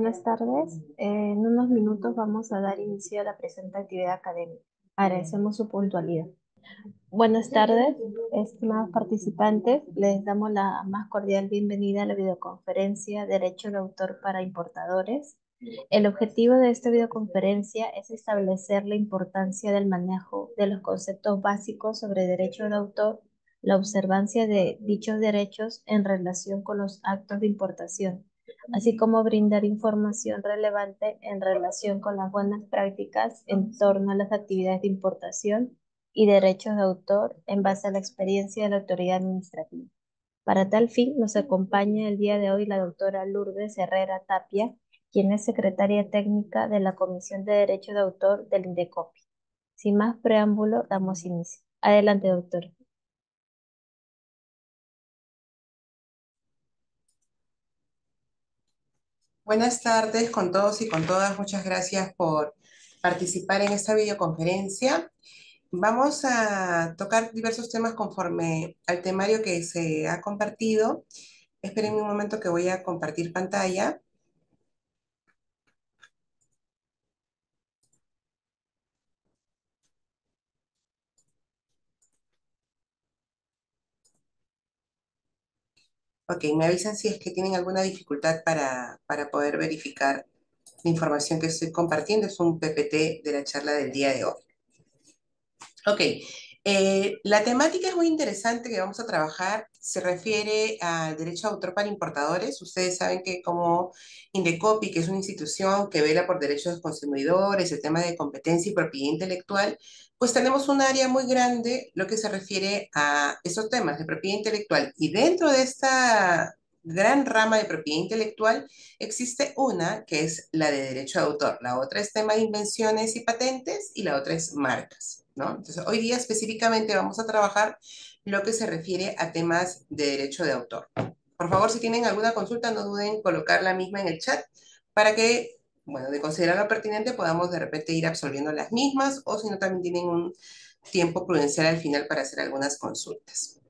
Buenas tardes. en unos minutos vamos a dar inicio a la presente actividad académica. Agradecemos su puntualidad. Buenas tardes, estimados participantes. Les damos la más cordial bienvenida a la videoconferencia Derecho de Autor para Importadores. El objetivo de esta videoconferencia es establecer la importancia del manejo de los conceptos básicos sobre derecho de autor, la observancia de dichos derechos en relación con los actos de importación así como brindar información relevante en relación con las buenas prácticas en torno a las actividades de importación y derechos de autor en base a la experiencia de la autoridad administrativa. Para tal fin, nos acompaña el día de hoy la doctora Lourdes Herrera Tapia, quien es secretaria técnica de la Comisión de Derecho de Autor del INDECOPI. Sin más preámbulo, damos inicio. Adelante, doctora. Buenas tardes con todos y con todas. Muchas gracias por participar en esta videoconferencia. Vamos a tocar diversos temas conforme al temario que se ha compartido. Esperen un momento que voy a compartir pantalla. Ok, me avisan si es que tienen alguna dificultad para, para poder verificar la información que estoy compartiendo. Es un PPT de la charla del día de hoy. Ok, eh, la temática es muy interesante que vamos a trabajar. Se refiere al derecho de autor para importadores. Ustedes saben que como Indecopi, que es una institución que vela por derechos de consumidores, el tema de competencia y propiedad intelectual, pues tenemos un área muy grande lo que se refiere a esos temas de propiedad intelectual. Y dentro de esta gran rama de propiedad intelectual existe una que es la de derecho de autor. La otra es tema de invenciones y patentes y la otra es marcas. Entonces, hoy día específicamente vamos a trabajar lo que se refiere a temas de derecho de autor. Por favor, si tienen alguna consulta, no duden en colocar la misma en el chat para que, bueno, de considerarlo pertinente, podamos de repente ir absolviendo las mismas o si no, también tienen un tiempo prudencial al final para hacer algunas consultas.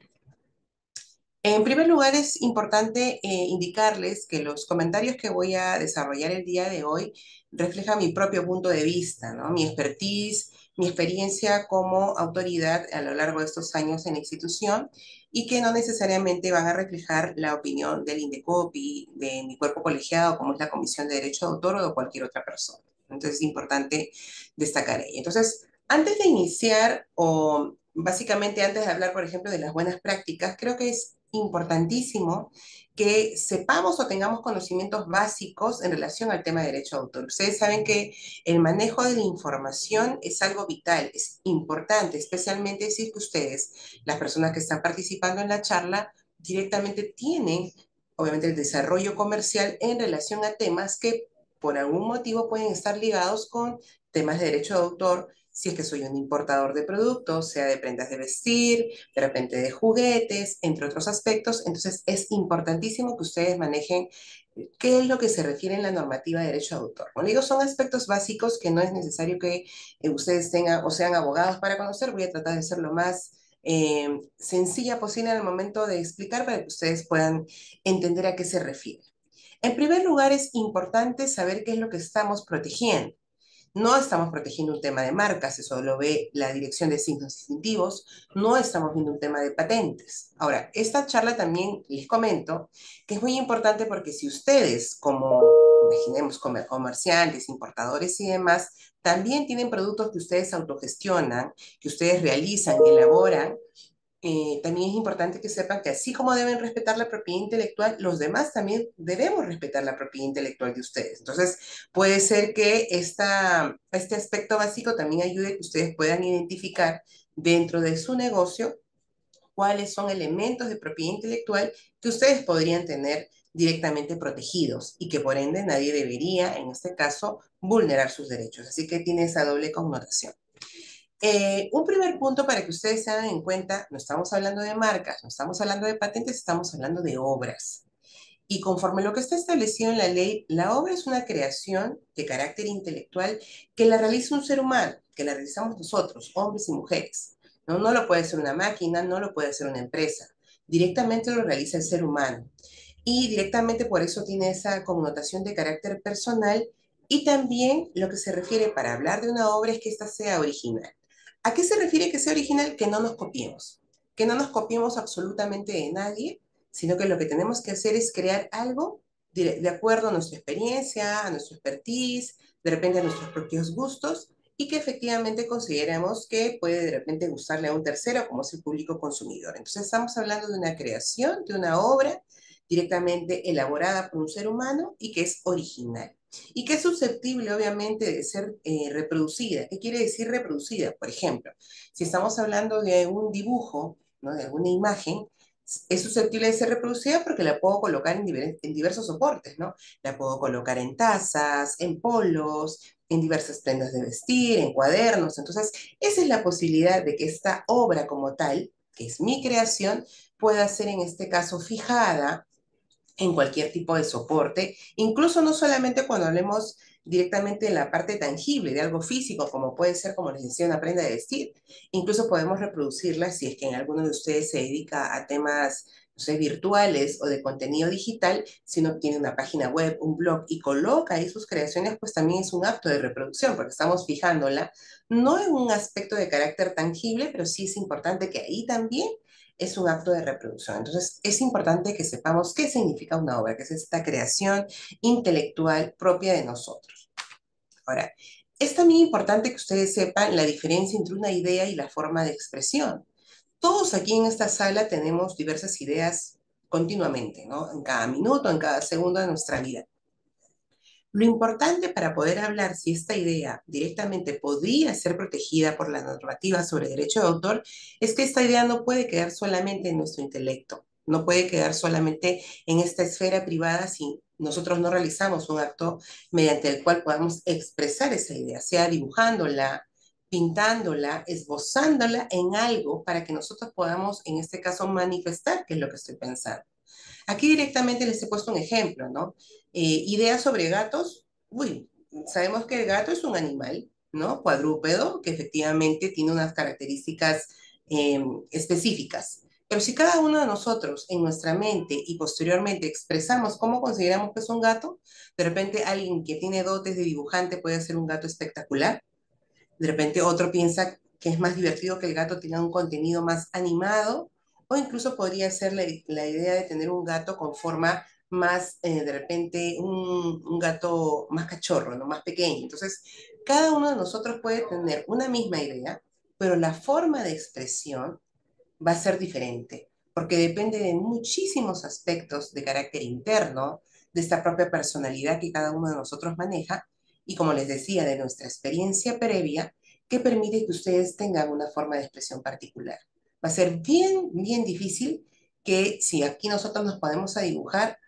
En primer lugar, es importante eh, indicarles que los comentarios que voy a desarrollar el día de hoy reflejan mi propio punto de vista, ¿no? mi expertise, mi experiencia como autoridad a lo largo de estos años en la institución y que no necesariamente van a reflejar la opinión del INDECOPI, de mi cuerpo colegiado, como es la Comisión de Derecho de Autor o de cualquier otra persona. Entonces es importante destacar ello. Entonces, antes de iniciar o básicamente antes de hablar, por ejemplo, de las buenas prácticas, creo que es importantísimo que sepamos o tengamos conocimientos básicos en relación al tema de derecho de autor. Ustedes saben que el manejo de la información es algo vital, es importante, especialmente si ustedes, las personas que están participando en la charla, directamente tienen, obviamente, el desarrollo comercial en relación a temas que por algún motivo pueden estar ligados con temas de derecho de autor, si es que soy un importador de productos, sea de prendas de vestir, de repente de juguetes, entre otros aspectos. Entonces es importantísimo que ustedes manejen eh, qué es lo que se refiere en la normativa de derecho de autor. Como digo, son aspectos básicos que no es necesario que eh, ustedes tengan o sean abogados para conocer. Voy a tratar de ser lo más eh, sencilla posible en el momento de explicar para que ustedes puedan entender a qué se refiere. En primer lugar, es importante saber qué es lo que estamos protegiendo. No estamos protegiendo un tema de marcas, eso lo ve la Dirección de Signos Distintivos, no estamos viendo un tema de patentes. Ahora, esta charla también les comento que es muy importante porque si ustedes, como imaginemos comerciantes, importadores y demás, también tienen productos que ustedes autogestionan, que ustedes realizan y elaboran, eh, también es importante que sepan que así como deben respetar la propiedad intelectual, los demás también debemos respetar la propiedad intelectual de ustedes. Entonces, puede ser que esta, este aspecto básico también ayude que ustedes puedan identificar dentro de su negocio cuáles son elementos de propiedad intelectual que ustedes podrían tener directamente protegidos y que por ende nadie debería, en este caso, vulnerar sus derechos. Así que tiene esa doble connotación. Eh, un primer punto para que ustedes se hagan en cuenta, no estamos hablando de marcas, no estamos hablando de patentes, estamos hablando de obras. Y conforme lo que está establecido en la ley, la obra es una creación de carácter intelectual que la realiza un ser humano, que la realizamos nosotros, hombres y mujeres. No, lo puede hacer una máquina, no lo puede hacer una empresa. Directamente lo realiza el ser humano. y directamente por eso tiene esa connotación de carácter personal y también lo que se refiere para hablar de una obra es que ésta sea original. ¿A qué se refiere que sea original? Que no nos copiemos, que no nos copiemos absolutamente de nadie, sino que lo que tenemos que hacer es crear algo de, acuerdo a nuestra experiencia, a nuestra expertise, de repente a nuestros propios gustos, y que efectivamente consideramos que puede de repente gustarle a un tercero, como es el público consumidor. Entonces estamos hablando de una creación, de una obra directamente elaborada por un ser humano y que es original. Y que es susceptible, obviamente, de ser eh, reproducida. ¿Qué quiere decir reproducida? Por ejemplo, si estamos hablando de un dibujo, ¿no? de alguna imagen, es susceptible de ser reproducida porque la puedo colocar en, en, diversos soportes, ¿no? La puedo colocar en tazas, en polos, en diversas prendas de vestir, en cuadernos. Entonces, esa es la posibilidad de que esta obra como tal, que es mi creación, pueda ser en este caso fijada en cualquier tipo de soporte, incluso no solamente cuando hablemos directamente en la parte tangible de algo físico, como puede ser, como les decía, una prenda de vestir. Incluso podemos reproducirla si es que en alguno de ustedes se dedica a temas virtuales o de contenido digital, si uno tiene una página web, un blog y coloca ahí sus creaciones, pues también es un acto de reproducción, porque estamos fijándola, no en un aspecto de carácter tangible, pero sí es importante que ahí también es un acto de reproducción. Entonces, es importante que sepamos qué significa una obra, que es esta creación intelectual propia de nosotros. Ahora, es también importante que ustedes sepan la diferencia entre una idea y la forma de expresión. Todos aquí en esta sala tenemos diversas ideas continuamente, ¿no? En cada minuto, en cada segundo de nuestra vida. Lo importante para poder hablar si esta idea directamente podría ser protegida por la normativa sobre derecho de autor es que esta idea no puede quedar solamente en nuestro intelecto, no puede quedar solamente en esta esfera privada si nosotros no realizamos un acto mediante el cual podamos expresar esa idea, sea dibujándola, pintándola, esbozándola en algo para que nosotros podamos, en este caso, manifestar qué es lo que estoy pensando. Aquí directamente les he puesto un ejemplo, ¿no? Eh, ideas sobre gatos. Sabemos que el gato es un animal, ¿no? Cuadrúpedo, que efectivamente tiene unas características em, específicas. Pero si cada uno de nosotros en nuestra mente y posteriormente expresamos cómo consideramos que es un gato, de repente alguien que tiene dotes de dibujante puede ser un gato espectacular. De repente otro piensa que es más divertido que el gato tenga un contenido más animado o incluso podría ser la, idea de tener un gato con forma más, eh, de repente, un, gato más cachorro, ¿no? más pequeño. Entonces, cada uno de nosotros puede tener una misma idea, pero la forma de expresión va a ser diferente, porque depende de muchísimos aspectos de carácter interno, de esta propia personalidad que cada uno de nosotros maneja, y como les decía, de nuestra experiencia previa, que permite que ustedes tengan una forma de expresión particular va a ser bien, bien difícil que si aquí nosotros nos podemos a dibujar,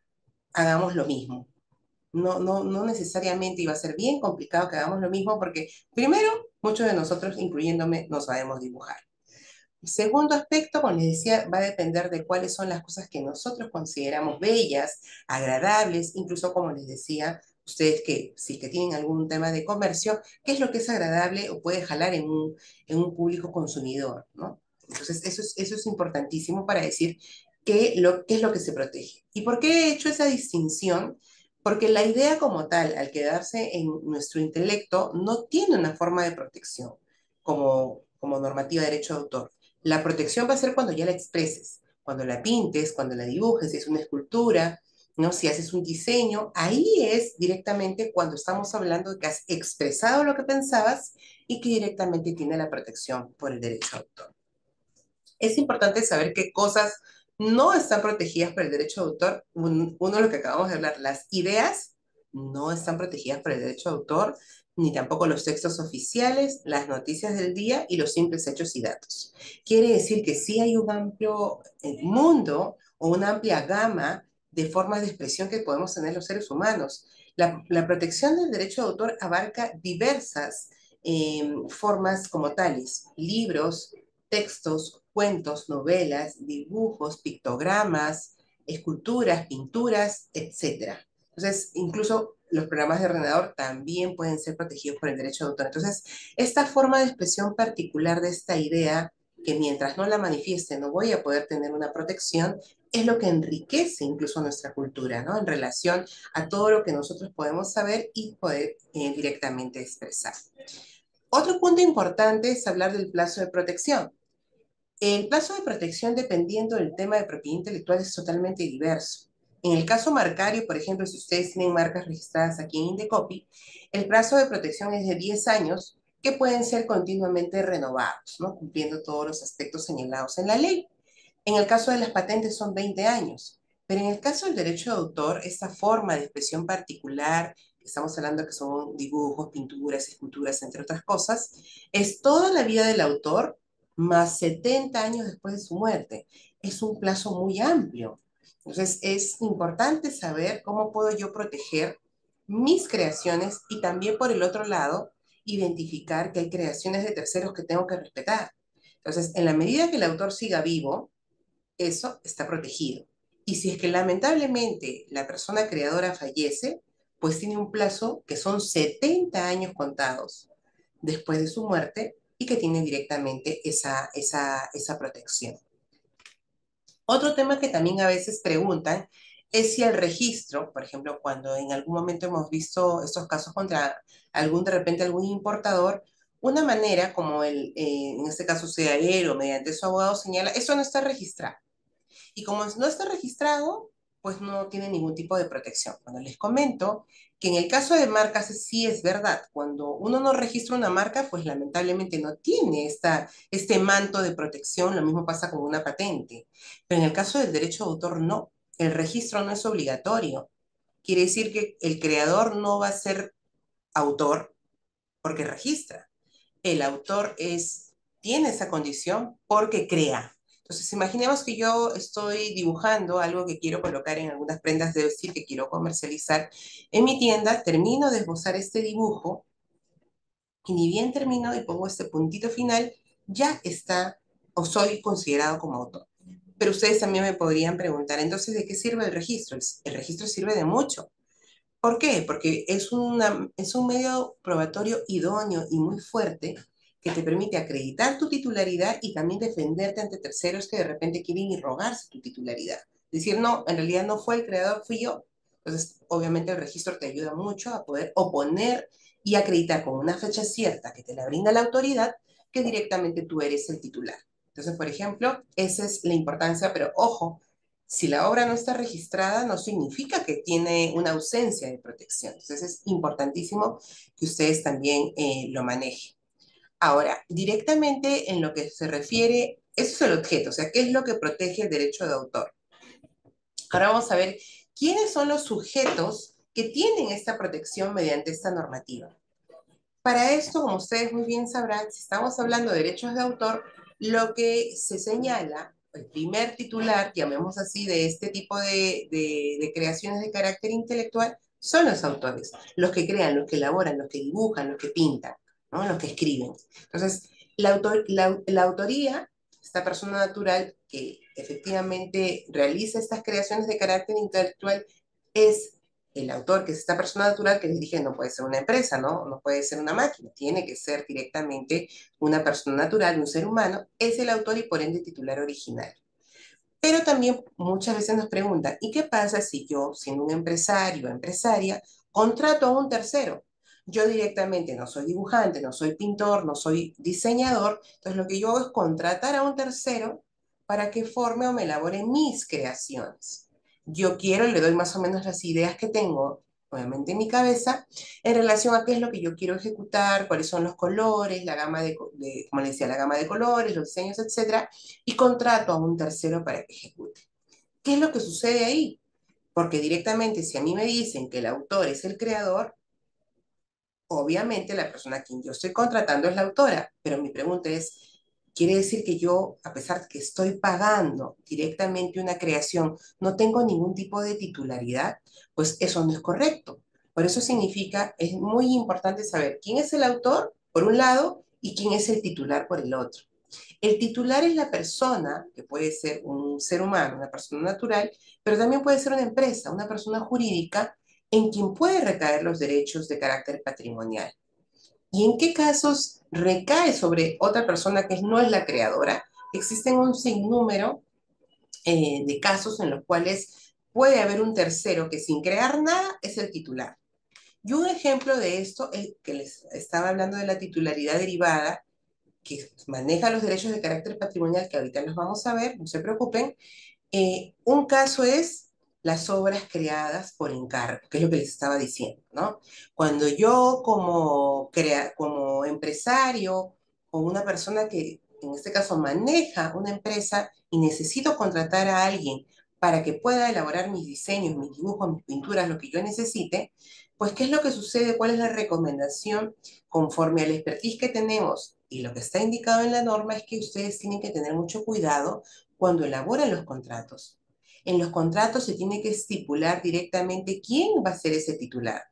hagamos lo mismo. No, no, no necesariamente iba a ser bien complicado que hagamos lo mismo porque, primero, muchos de nosotros, incluyéndome, no sabemos dibujar. Segundo aspecto, como les decía, va a depender de cuáles son las cosas que nosotros consideramos bellas, agradables, incluso como les decía, ustedes que si que tienen algún tema de comercio, qué es lo que es agradable o puede jalar en un, en un público consumidor, ¿no? Entonces, eso es, eso es importantísimo para decir qué, lo, qué es lo que se protege. ¿Y por qué he hecho esa distinción? Porque la idea como tal, al quedarse en nuestro intelecto, no tiene una forma de protección como, como normativa de derecho de autor. La protección va a ser cuando ya la expreses, cuando la pintes, cuando la dibujes, si es una escultura, ¿no? Si haces un diseño, ahí es directamente cuando estamos hablando de que has expresado lo que pensabas y que directamente tiene la protección por el derecho de autor es importante saber qué cosas no están protegidas por el derecho de autor. uno de lo que acabamos de hablar, las ideas no están protegidas por el derecho de autor, ni tampoco los textos oficiales, las noticias del día y los simples hechos y datos. Quiere decir que sí hay un amplio eh, mundo o una amplia gama de formas de expresión que podemos tener los seres humanos. La, protección del derecho de autor abarca diversas eh, formas como tales, libros, textos, cuentos, novelas, dibujos, pictogramas, esculturas, pinturas, etc. Entonces, incluso los programas de ordenador también pueden ser protegidos por el derecho de autor. Entonces, esta forma de expresión particular de esta idea que mientras no la manifieste no voy a poder tener una protección, es lo que enriquece incluso nuestra cultura, ¿no? En relación a todo lo que nosotros podemos saber y poder eh, directamente expresar. Otro punto importante es hablar del plazo de protección. El plazo de protección, dependiendo del tema de propiedad intelectual, es totalmente diverso. En el caso marcario, por ejemplo, si ustedes tienen marcas registradas aquí en Indecopy, el plazo de protección es de 10 años que pueden ser continuamente renovados, ¿no? cumpliendo todos los aspectos señalados en la ley. En el caso de las patentes son 20 años, pero en el caso del derecho de autor, esta forma de expresión particular, estamos hablando que son dibujos, pinturas, esculturas, entre otras cosas, es toda la vida del autor más 70 años después de su muerte. Es un plazo muy amplio. Entonces, es importante saber cómo puedo yo proteger mis creaciones y también por el otro lado, identificar que hay creaciones de terceros que tengo que respetar. Entonces, en la medida que el autor siga vivo, eso está protegido. Y si es que lamentablemente la persona creadora fallece, pues tiene un plazo que son 70 años contados después de su muerte y que tiene directamente esa, esa, esa protección. Otro tema que también a veces preguntan es si el registro, por ejemplo, cuando en algún momento hemos visto estos casos contra algún, de repente, algún importador, una manera como el, eh, en este caso sea él o mediante su abogado señala, eso no está registrado. Y como no está registrado, pues no tiene ningún tipo de protección. Cuando les comento que en el caso de marcas sí es verdad, cuando uno no registra una marca, pues lamentablemente no tiene esta, este manto de protección, lo mismo pasa con una patente. Pero en el caso del derecho de autor no, el registro no es obligatorio. Quiere decir que el creador no va a ser autor porque registra. El autor es, tiene esa condición porque crea. Entonces, imaginemos que yo estoy dibujando algo que quiero colocar en algunas prendas de vestir que quiero comercializar en mi tienda, termino de esbozar este dibujo y ni bien termino y pongo este puntito final, ya está o soy considerado como autor. Pero ustedes también me podrían preguntar, entonces, ¿de qué sirve el registro? El, registro sirve de mucho. ¿Por qué? Porque es, una, es un medio probatorio idóneo y muy fuerte que te permite acreditar tu titularidad y también defenderte ante terceros que de repente quieren irrogarse tu titularidad. Decir, no, en realidad no fue el creador, fui yo. Entonces, obviamente el registro te ayuda mucho a poder oponer y acreditar con una fecha cierta que te la brinda la autoridad que directamente tú eres el titular. Entonces, por ejemplo, esa es la importancia, pero ojo, si la obra no está registrada, no significa que tiene una ausencia de protección. Entonces, es importantísimo que ustedes también eh, lo manejen. Ahora, directamente en lo que se refiere, eso es el objeto, o sea, ¿qué es lo que protege el derecho de autor? Ahora vamos a ver quiénes son los sujetos que tienen esta protección mediante esta normativa. Para esto, como ustedes muy bien sabrán, si estamos hablando de derechos de autor, lo que se señala, el primer titular, llamemos así, de este tipo de, creaciones de carácter intelectual, son los autores, los que crean, los que elaboran, los que dibujan, los que pintan, ¿no? los que escriben. Entonces, la, la autoría, esta persona natural que efectivamente realiza estas creaciones de carácter intelectual, es el autor, que es esta persona natural, que les dije, no puede ser una empresa, ¿no? No puede ser una máquina, tiene que ser directamente una persona natural, un ser humano, es el autor y por ende titular original. Pero también muchas veces nos preguntan, ¿y qué pasa si yo, siendo un empresario o empresaria, contrato a un tercero? Yo directamente no soy dibujante, no soy pintor, no soy diseñador, entonces lo que yo hago es contratar a un tercero para que forme o me elabore mis creaciones yo quiero, le doy más o menos las ideas que tengo, obviamente en mi cabeza, en relación a qué es lo que yo quiero ejecutar, cuáles son los colores, la gama de, como decía, la gama de colores, los diseños, etcétera, y contrato a un tercero para que ejecute. ¿Qué es lo que sucede ahí? Porque directamente, si a mí me dicen que el autor es el creador, obviamente la persona a quien yo estoy contratando es la autora, pero mi pregunta es, Quiere decir que yo, a pesar de que estoy pagando directamente una creación, no tengo ningún tipo de titularidad, pues eso no es correcto. Por eso significa, es muy importante saber quién es el autor, por un lado, y quién es el titular por el otro. El titular es la persona, que puede ser un ser humano, una persona natural, pero también puede ser una empresa, una persona jurídica, en quien puede recaer los derechos de carácter patrimonial. ¿Y en qué casos recae sobre otra persona que no es la creadora? existen un sinnúmero eh, de casos en los cuales puede haber un tercero que sin crear nada es el titular. Y un ejemplo de esto es que les estaba hablando de la titularidad derivada, que maneja los derechos de carácter patrimonial, que ahorita los vamos a ver, no se preocupen. Eh, un caso es las obras creadas por encargo, que es lo que les estaba diciendo, ¿no? Cuando yo como, crea, como empresario o una persona que en este caso maneja una empresa y necesito contratar a alguien para que pueda elaborar mis diseños, mis dibujos, mis pinturas, lo que yo necesite, pues ¿qué es lo que sucede? ¿Cuál es la recomendación? Conforme al expertise que tenemos y lo que está indicado en la norma es que ustedes tienen que tener mucho cuidado cuando elaboran los contratos. En los contratos se tiene que estipular directamente quién va a ser ese titular.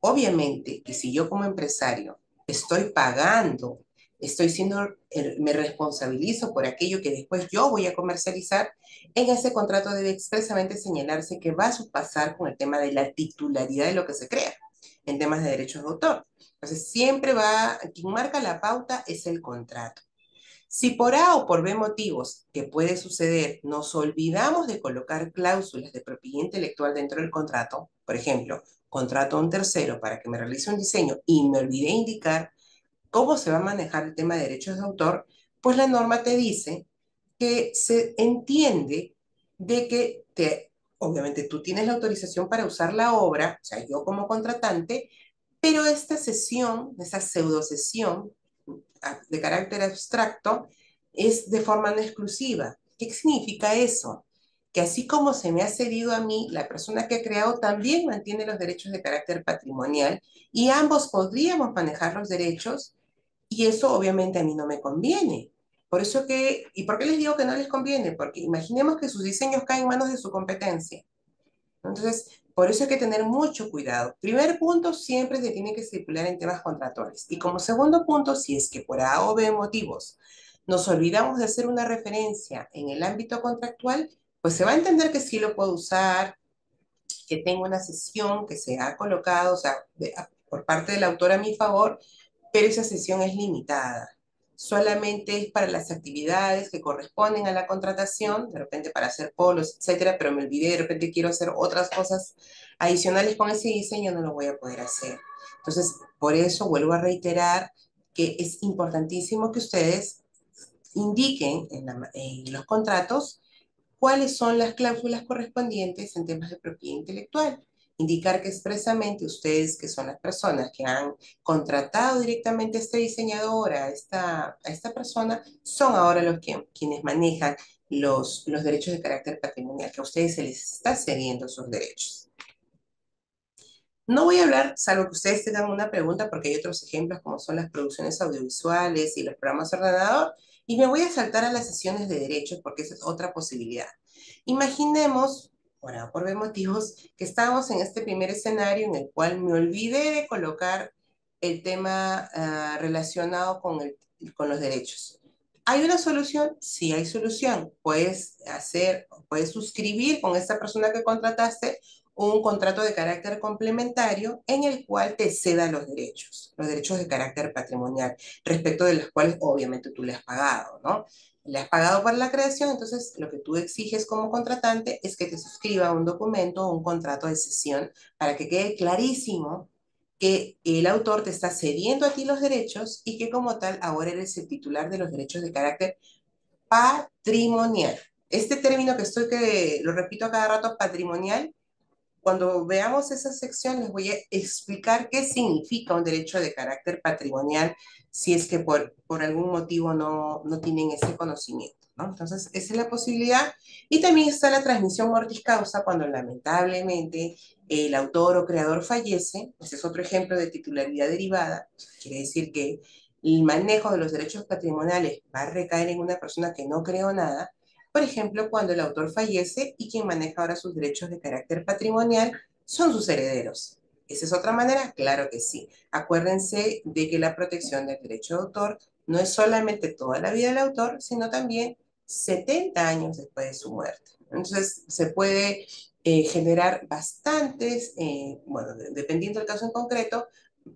Obviamente que si yo como empresario estoy pagando, estoy siendo, me responsabilizo por aquello que después yo voy a comercializar, en ese contrato debe expresamente señalarse que va a pasar con el tema de la titularidad de lo que se crea en temas de derechos de autor. Entonces, siempre va, quien marca la pauta es el contrato. Si por A o por B motivos, que puede suceder, nos olvidamos de colocar cláusulas de propiedad intelectual dentro del contrato, por ejemplo, contrato a un tercero para que me realice un diseño y me olvidé indicar cómo se va a manejar el tema de derechos de autor, pues la norma te dice que se entiende de que te, obviamente tú tienes la autorización para usar la obra, o sea, yo como contratante, pero esta sesión, esa pseudo sesión, de carácter abstracto es de forma no exclusiva. ¿Qué significa eso? Que así como se me ha cedido a mí, la persona que ha creado también mantiene los derechos de carácter patrimonial y ambos podríamos manejar los derechos y eso obviamente a mí no me conviene. Por eso que, ¿y por qué les digo que no les conviene? Porque imaginemos que sus diseños caen en manos de su competencia. Entonces, por eso hay que tener mucho cuidado. Primer punto, siempre se tiene que estipular en temas contractuales. Y como segundo punto, si es que por A o B motivos nos olvidamos de hacer una referencia en el ámbito contractual, pues se va a entender que sí lo puedo usar, que tengo una sesión que se ha colocado, o sea, por parte del autor a mi favor, pero esa sesión es limitada solamente es para las actividades que corresponden a la contratación, de repente para hacer polos, etcétera, pero me olvidé, de repente quiero hacer otras cosas adicionales con ese diseño, no lo voy a poder hacer. Entonces, por eso vuelvo a reiterar que es importantísimo que ustedes indiquen en, en los contratos cuáles son las cláusulas correspondientes en temas de propiedad intelectual indicar que expresamente ustedes, que son las personas que han contratado directamente a este diseñador, a esta, a esta persona, son ahora los que, quienes manejan los, los derechos de carácter patrimonial, que a ustedes se les está cediendo sus derechos. No voy a hablar, salvo que ustedes tengan una pregunta, porque hay otros ejemplos como son las producciones audiovisuales y los programas ordenador, y me voy a saltar a las sesiones de derechos porque esa es otra posibilidad. Imaginemos por A por B motivos, que estamos en este primer escenario en el cual me olvidé de colocar el tema ah, relacionado con, el, con los derechos. ¿Hay una solución? Sí hay solución. Puedes hacer, puedes suscribir con esta persona que contrataste un contrato de carácter complementario en el cual te ceda los derechos, los derechos de carácter patrimonial, respecto de los cuales obviamente tú le has pagado, ¿no? Le has pagado para la creación, entonces lo que tú exiges como contratante es que te suscriba un documento o un contrato de cesión para que quede clarísimo que el autor te está cediendo a ti los derechos y que como tal ahora eres el titular de los derechos de carácter patrimonial. Este término que estoy, que lo repito a cada rato, patrimonial, cuando veamos esa sección les voy a explicar qué significa un derecho de carácter patrimonial si es que por, por algún motivo no, no tienen ese conocimiento. ¿no? Entonces, esa es la posibilidad. Y también está la transmisión mortis causa cuando lamentablemente el autor o creador fallece. Ese es otro ejemplo de titularidad derivada. Quiere decir que el manejo de los derechos patrimoniales va a recaer en una persona que no creó nada por ejemplo, cuando el autor fallece y quien maneja ahora sus derechos de carácter patrimonial son sus herederos. ¿Esa es otra manera? Claro que sí. Acuérdense de que la protección del derecho de autor no es solamente toda la vida del autor, sino también 70 años después de su muerte. Entonces, se puede eh, generar bastantes, eh, bueno, dependiendo del caso en concreto,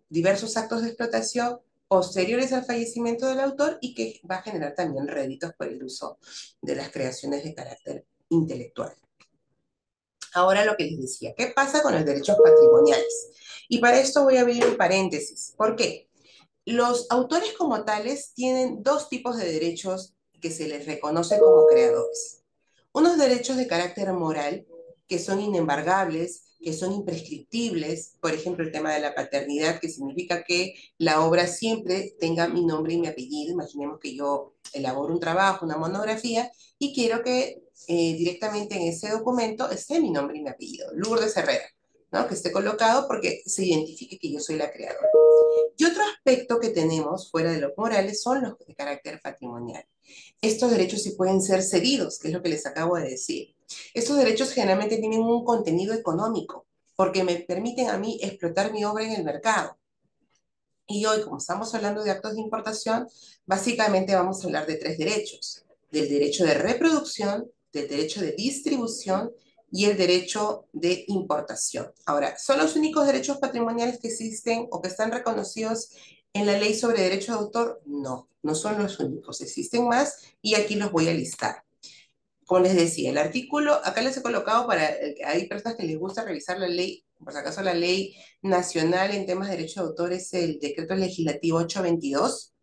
diversos actos de explotación posteriores al fallecimiento del autor y que va a generar también réditos por el uso de las creaciones de carácter intelectual. Ahora lo que les decía, ¿qué pasa con los derechos patrimoniales? Y para esto voy a abrir un paréntesis. ¿Por qué? Los autores como tales tienen dos tipos de derechos que se les reconoce como creadores. Unos derechos de carácter moral, que son inembargables, que son imprescriptibles, por ejemplo, el tema de la paternidad, que significa que la obra siempre tenga mi nombre y mi apellido. Imaginemos que yo elaboro un trabajo, una monografía, y quiero que eh, directamente en ese documento esté mi nombre y mi apellido, Lourdes Herrera, ¿no? que esté colocado porque se identifique que yo soy la creadora. Y otro aspecto que tenemos fuera de los morales son los de carácter patrimonial. Estos derechos sí pueden ser cedidos, que es lo que les acabo de decir. Estos derechos generalmente tienen un contenido económico, porque me permiten a mí explotar mi obra en el mercado. Y hoy, como estamos hablando de actos de importación, básicamente vamos a hablar de tres derechos. Del derecho de reproducción, del derecho de distribución y el derecho de importación. Ahora, ¿son los únicos derechos patrimoniales que existen o que están reconocidos en la ley sobre derecho de autor? No, no son los únicos, existen más y aquí los voy a listar. Como les decía, el artículo, acá les he colocado para, hay personas que les gusta revisar la ley, por si acaso la ley nacional en temas de derecho de autor es el decreto legislativo 822,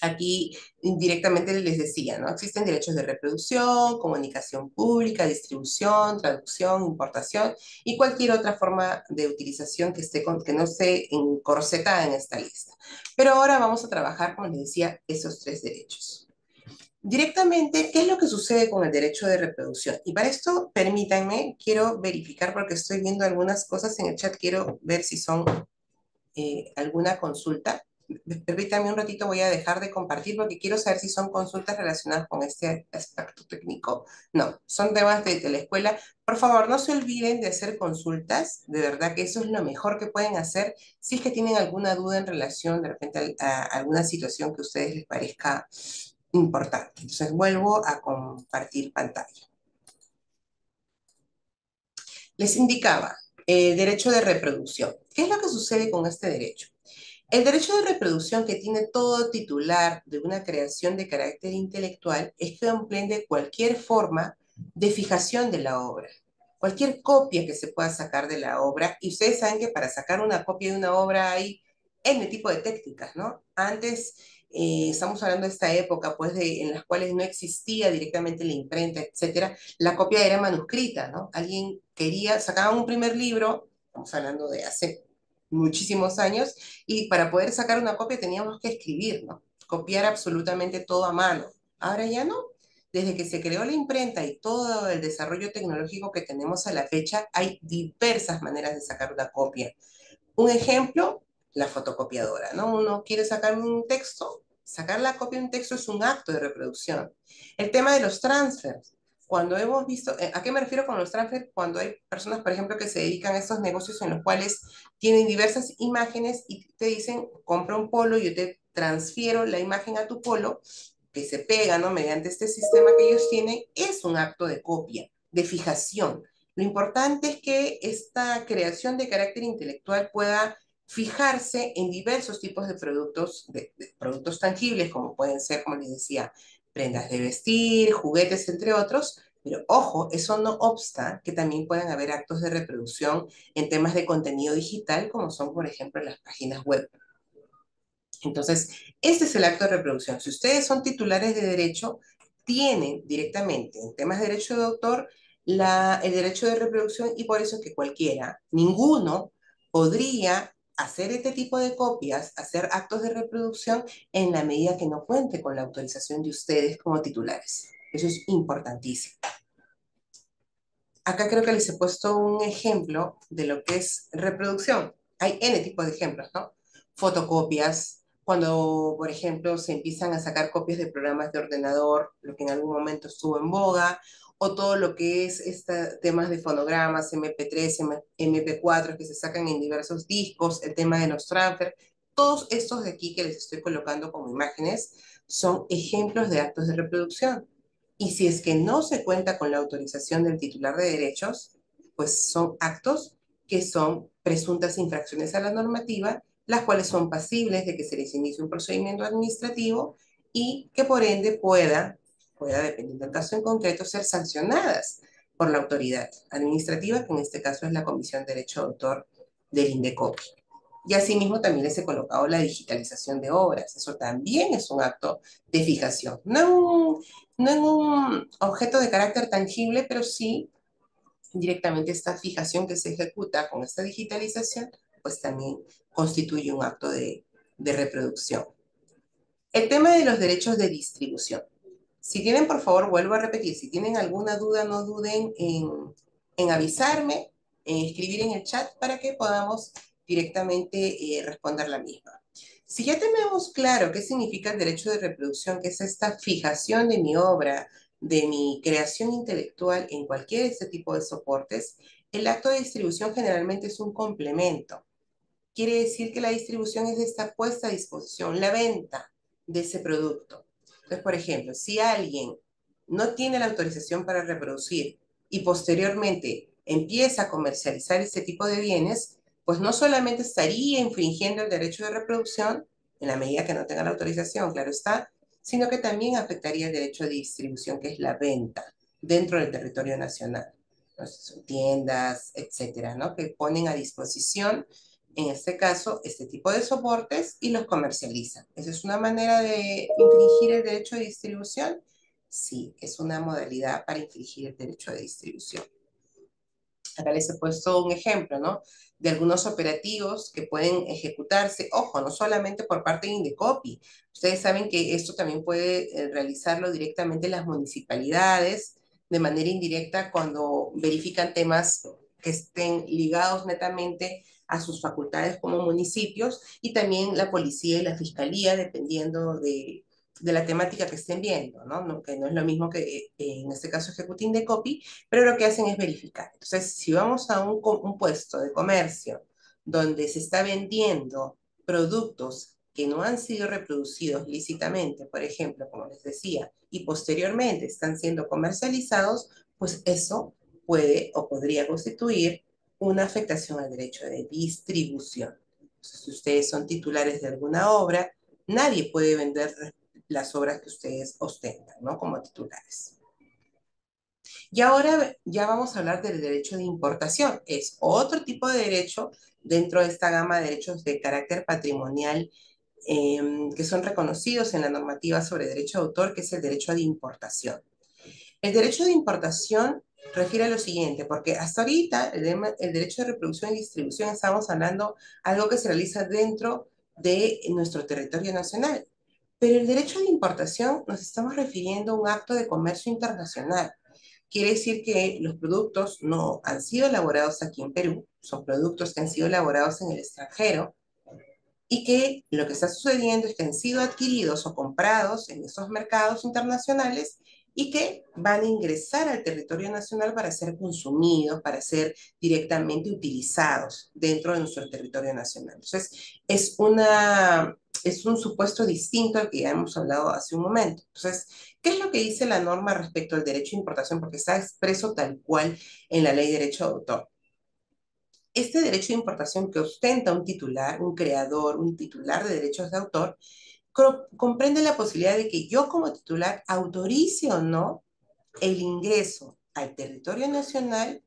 aquí directamente les decía, ¿no? Existen derechos de reproducción, comunicación pública, distribución, traducción, importación y cualquier otra forma de utilización que, esté que no esté encorsetada en esta lista. Pero ahora vamos a trabajar, como les decía, esos tres derechos. Directamente, ¿qué es lo que sucede con el derecho de reproducción? Y para esto, permítanme, quiero verificar porque estoy viendo algunas cosas en el chat, quiero ver si son eh, alguna consulta permítame un ratito, voy a dejar de compartir porque quiero saber si son consultas relacionadas con este aspecto técnico. No, son temas de, la escuela. Por favor, no se olviden de hacer consultas, de verdad que eso es lo mejor que pueden hacer si es que tienen alguna duda en relación de repente a, alguna situación que a ustedes les parezca importante. Entonces vuelvo a compartir pantalla. Les indicaba, eh, derecho de reproducción. ¿Qué es lo que sucede con este derecho? El derecho de reproducción que tiene todo titular de una creación de carácter intelectual es que comprende cualquier forma de fijación de la obra, cualquier copia que se pueda sacar de la obra. Y ustedes saben que para sacar una copia de una obra hay N tipo de técnicas, ¿no? Antes, eh, estamos hablando de esta época, pues, en las cuales no existía directamente la imprenta, etcétera, la copia era manuscrita, ¿no? Alguien quería, sacar un primer libro, estamos hablando de hace muchísimos años, y para poder sacar una copia teníamos que escribir, ¿no? Copiar absolutamente todo a mano. Ahora ya no. Desde que se creó la imprenta y todo el desarrollo tecnológico que tenemos a la fecha, hay diversas maneras de sacar una copia. Un ejemplo, la fotocopiadora, ¿no? Uno quiere sacar un texto, sacar la copia de un texto es un acto de reproducción. El tema de los transfers, cuando hemos visto, eh, ¿a qué me refiero con los transfers? Cuando hay personas, por ejemplo, que se dedican a estos negocios en los cuales tienen diversas imágenes y te dicen, compra un polo, y yo te transfiero la imagen a tu polo, que se pega, ¿no? Mediante este sistema que ellos tienen, es un acto de copia, de fijación. Lo importante es que esta creación de carácter intelectual pueda fijarse en diversos tipos de productos, de productos tangibles, como pueden ser, como les decía, prendas de vestir, juguetes, entre otros, pero ojo, eso no obsta que también puedan haber actos de reproducción en temas de contenido digital, como son, por ejemplo, las páginas web. Entonces, este es el acto de reproducción. Si ustedes son titulares de derecho, tienen directamente en temas de derecho de autor el derecho de reproducción y por eso es que cualquiera, ninguno, podría hacer este tipo de copias, hacer actos de reproducción en la medida que no cuente con la autorización de ustedes como titulares. Eso es importantísimo. Acá creo que les he puesto un ejemplo de lo que es reproducción. Hay N tipos de ejemplos, ¿no? Fotocopias, cuando, por ejemplo, se empiezan a sacar copias de programas de ordenador, lo que en algún momento estuvo en boga, o todo lo que es este, temas de fonogramas, MP3, MP4 que se sacan en diversos discos, el tema de los transfer, todos estos de aquí que les estoy colocando como imágenes son ejemplos de actos de reproducción. Y si es que no se cuenta con la autorización del titular de derechos, pues son actos que son presuntas infracciones a la normativa, las cuales son pasibles de que se les inicie un procedimiento administrativo y que por ende pueda, pueda, dependiendo del caso en concreto, ser sancionadas por la autoridad administrativa, que en este caso es la Comisión de Derecho de Autor del INDECOPI. Y asimismo también les he colocado la digitalización de obras. Eso también es un acto de fijación. No no en un objeto de carácter tangible, pero sí directamente esta fijación que se ejecuta con esta digitalización, pues también constituye un acto de, de reproducción. El tema de los derechos de distribución. Si tienen, por favor, vuelvo a repetir, si tienen alguna duda, no duden en, en avisarme, en escribir en el chat para que podamos directamente eh, responder la misma. Si ya tenemos claro qué significa el derecho de reproducción, que es esta fijación de mi obra, de mi creación intelectual en cualquier de este tipo de soportes, el acto de distribución generalmente es un complemento. Quiere decir que la distribución es esta puesta a disposición, la venta de ese producto. Entonces, por ejemplo, si alguien no tiene la autorización para reproducir y posteriormente empieza a comercializar este tipo de bienes, pues no solamente estaría infringiendo el derecho de reproducción, en la medida que no tenga la autorización, claro está, sino que también afectaría el derecho de distribución, que es la venta dentro del territorio nacional. Entonces, tiendas, etcétera, ¿no? Que ponen a disposición, en este caso, este tipo de soportes y los comercializan. ¿Esa es una manera de infringir el derecho de distribución? Sí, es una modalidad para infringir el derecho de distribución. Acá les he puesto un ejemplo, ¿no? De algunos operativos que pueden ejecutarse, ojo, no solamente por parte de Indecopi. Ustedes saben que esto también puede eh, realizarlo directamente las municipalidades de manera indirecta cuando verifican temas que estén ligados netamente a sus facultades como municipios y también la policía y la fiscalía, dependiendo de, la temática que estén viendo, ¿no? Que no es lo mismo que eh, en este caso ejecuting de copy, pero lo que hacen es verificar. Entonces, si vamos a un, un puesto de comercio donde se está vendiendo productos que no han sido reproducidos lícitamente, por ejemplo, como les decía, y posteriormente están siendo comercializados, pues eso puede o podría constituir una afectación al derecho de distribución. si ustedes son titulares de alguna obra, nadie puede vender las obras que ustedes ostentan, ¿no? Como titulares. Y ahora ya vamos a hablar del derecho de importación. Es otro tipo de derecho dentro de esta gama de derechos de carácter patrimonial em, que son reconocidos en la normativa sobre derecho de autor, que es el derecho de importación. El derecho de importación refiere a lo siguiente, porque hasta ahorita el, el derecho de reproducción y distribución estamos hablando algo que se realiza dentro de nuestro territorio nacional. Pero el derecho de importación nos estamos refiriendo a un acto de comercio internacional. Quiere decir que los productos no han sido elaborados aquí en Perú, son productos que han sido elaborados en el extranjero y que lo que está sucediendo es que han sido adquiridos o comprados en esos mercados internacionales y que van a ingresar al territorio nacional para ser consumidos, para ser directamente utilizados dentro de nuestro territorio nacional. Entonces, es, una, es un supuesto distinto al que ya hemos hablado hace un momento. Entonces, ¿qué es lo que dice la norma respecto al derecho de importación? Porque está expreso tal cual en la ley de derecho de autor. Este derecho de importación que ostenta un titular, un creador, un titular de derechos de autor, comprende la posibilidad de que yo como titular autorice o no el ingreso al territorio nacional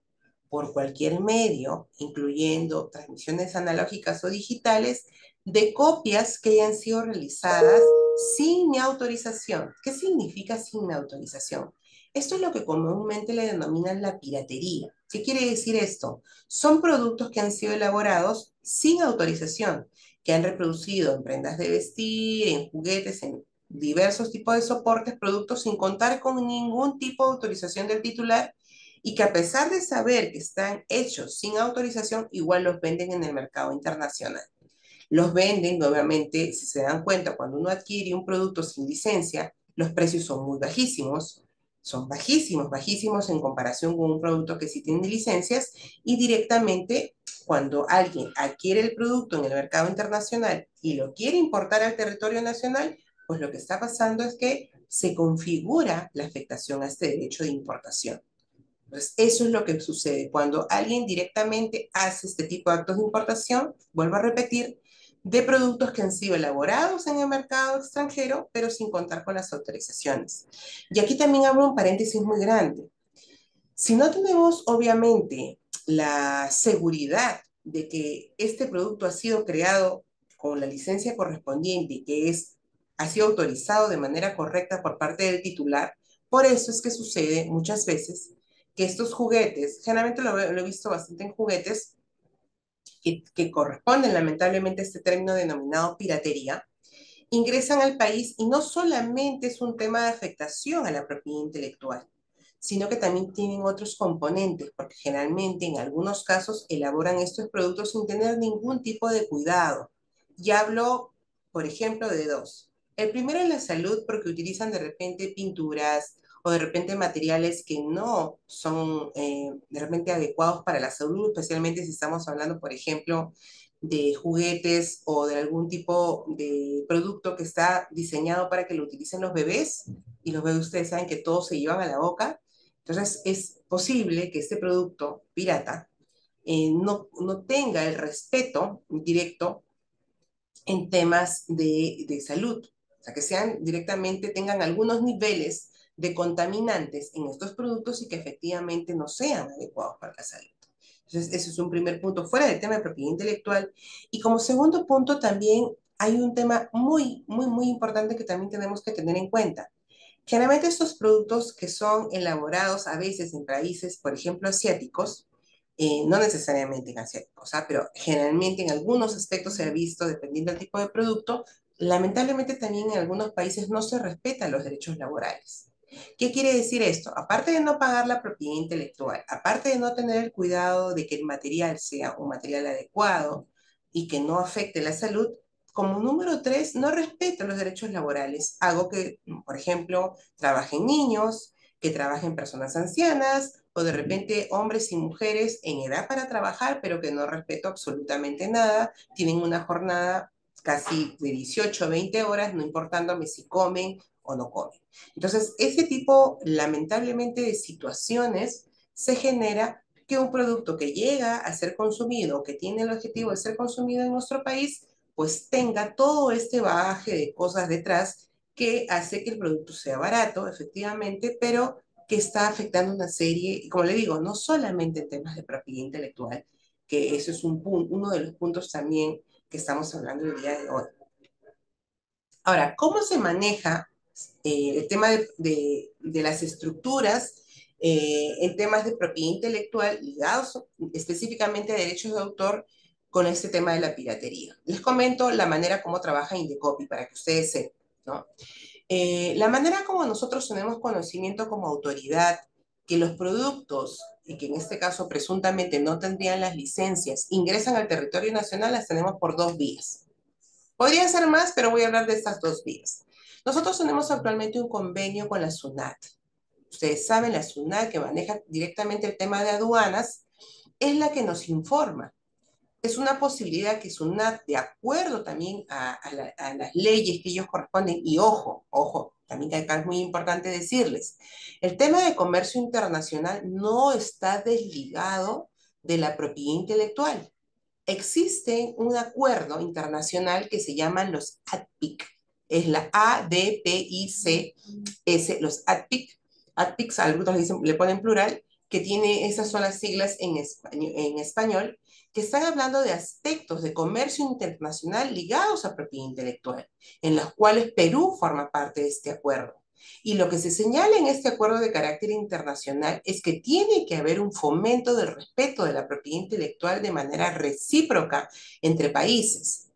por cualquier medio, incluyendo transmisiones analógicas o digitales, de copias que hayan sido realizadas sin mi autorización. ¿Qué significa sin mi autorización? Esto es lo que comúnmente le denominan la piratería. ¿Qué quiere decir esto? Son productos que han sido elaborados sin autorización que han reproducido en prendas de vestir, en juguetes, en diversos tipos de soportes, productos sin contar con ningún tipo de autorización del titular y que a pesar de saber que están hechos sin autorización, igual los venden en el mercado internacional. Los venden, obviamente, si se dan cuenta, cuando uno adquiere un producto sin licencia, los precios son muy bajísimos, son bajísimos, bajísimos en comparación con un producto que sí tiene licencias y directamente cuando alguien adquiere el producto en el mercado internacional y lo quiere importar al territorio nacional, pues lo que está pasando es que se configura la afectación a este derecho de importación. Entonces, eso es lo que sucede cuando alguien directamente hace este tipo de actos de importación, vuelvo a repetir, de productos que han sido elaborados en el mercado extranjero, pero sin contar con las autorizaciones. Y aquí también abro un paréntesis muy grande. Si no tenemos, obviamente, la seguridad de que este producto ha sido creado con la licencia correspondiente y que es, ha sido autorizado de manera correcta por parte del titular, por eso es que sucede muchas veces que estos juguetes, generalmente lo, he visto bastante en juguetes, que, corresponden lamentablemente a este término denominado piratería, ingresan al país y no solamente es un tema de afectación a la propiedad intelectual, sino que también tienen otros componentes, porque generalmente en algunos casos elaboran estos productos sin tener ningún tipo de cuidado. Y hablo, por ejemplo, de dos. El primero es la salud, porque utilizan de repente pinturas, o de repente materiales que no son eh, adecuados para la salud, especialmente si estamos hablando, por ejemplo, de juguetes o de algún tipo de producto que está diseñado para que lo utilicen los bebés, y los bebés ustedes saben que todos se llevan a la boca, entonces es posible que este producto pirata eh, no, no tenga el respeto directo en temas de, de salud, o sea, que sean directamente, tengan algunos niveles de contaminantes en estos productos y que efectivamente no sean adecuados para la salud. Entonces, ese es un primer punto, fuera del tema de propiedad intelectual. Y como segundo punto, también hay un tema muy, muy, muy importante que también tenemos que tener en cuenta. Generalmente estos productos que son elaborados a veces en países, por ejemplo, asiáticos, eh, no necesariamente en asiáticos, ¿ah? pero generalmente en algunos aspectos se ha visto, dependiendo del tipo de producto, lamentablemente también en algunos países no se respetan los derechos laborales. ¿Qué quiere decir esto? Aparte de no pagar la propiedad intelectual, aparte de no tener el cuidado de que el material sea un material adecuado y que no afecte la salud, como número tres, no respeto los derechos laborales. Hago que, por ejemplo, trabajen niños, que trabajen personas ancianas o de repente hombres y mujeres en edad para trabajar, pero que no respeto absolutamente nada, tienen una jornada casi de 18 o 20 horas, no importándome si comen o no comen. Entonces, ese tipo, lamentablemente, de situaciones se genera que un producto que llega a ser consumido, que tiene el objetivo de ser consumido en nuestro país, pues tenga todo este bagaje de cosas detrás que hace que el producto sea barato, efectivamente, pero que está afectando una serie, como le digo, no solamente en temas de propiedad intelectual, que eso es un uno de los puntos también que estamos hablando el día de hoy. Ahora, ¿cómo se maneja eh, el tema de, las estructuras eh, en temas de propiedad intelectual ligados específicamente a derechos de autor con este tema de la piratería. Les comento la manera como trabaja Indecopy para que ustedes sepan. ¿no? Eh, la manera como nosotros tenemos conocimiento como autoridad que los productos, y que en este caso presuntamente no tendrían las licencias, ingresan al territorio nacional, las tenemos por dos vías. Podrían ser más, pero voy a hablar de estas dos vías. Nosotros tenemos actualmente un convenio con la SUNAT. Ustedes saben, la SUNAT, que maneja directamente el tema de aduanas, es la que nos informa. Es una posibilidad que SUNAT, de acuerdo también a, las leyes que ellos corresponden, y ojo, ojo, también acá es muy importante decirles, el tema de comercio internacional no está desligado de la propiedad intelectual. Existe un acuerdo internacional que se llaman los ADPIC, es la A-D-P-I-C-S, los ADPIC, ADPICs, algunos le ponen plural, que tiene esas son las siglas en español, en español, que están hablando de aspectos de comercio internacional ligados a propiedad intelectual, en los cuales Perú forma parte de este acuerdo. Y lo que se señala en este acuerdo de carácter internacional es que tiene que haber un fomento del respeto de la propiedad intelectual de manera recíproca entre países.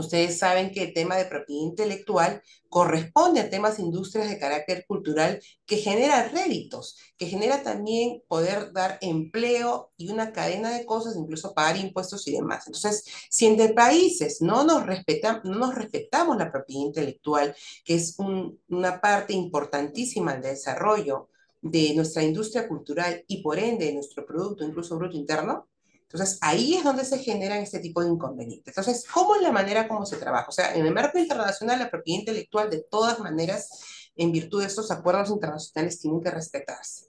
Ustedes saben que el tema de propiedad intelectual corresponde a temas de industrias de carácter cultural que genera réditos, que genera también poder dar empleo y una cadena de cosas, incluso pagar impuestos y demás. Entonces, si entre países no nos, respetan, no nos respetamos la propiedad intelectual, que es una parte importantísima del desarrollo de nuestra industria cultural y por ende de nuestro producto, incluso bruto interno, entonces, ahí es donde se generan este tipo de inconvenientes. Entonces, ¿cómo es la manera como se trabaja? O sea, en el marco internacional, la propiedad intelectual, de todas maneras, en virtud de estos acuerdos internacionales, tiene que respetarse.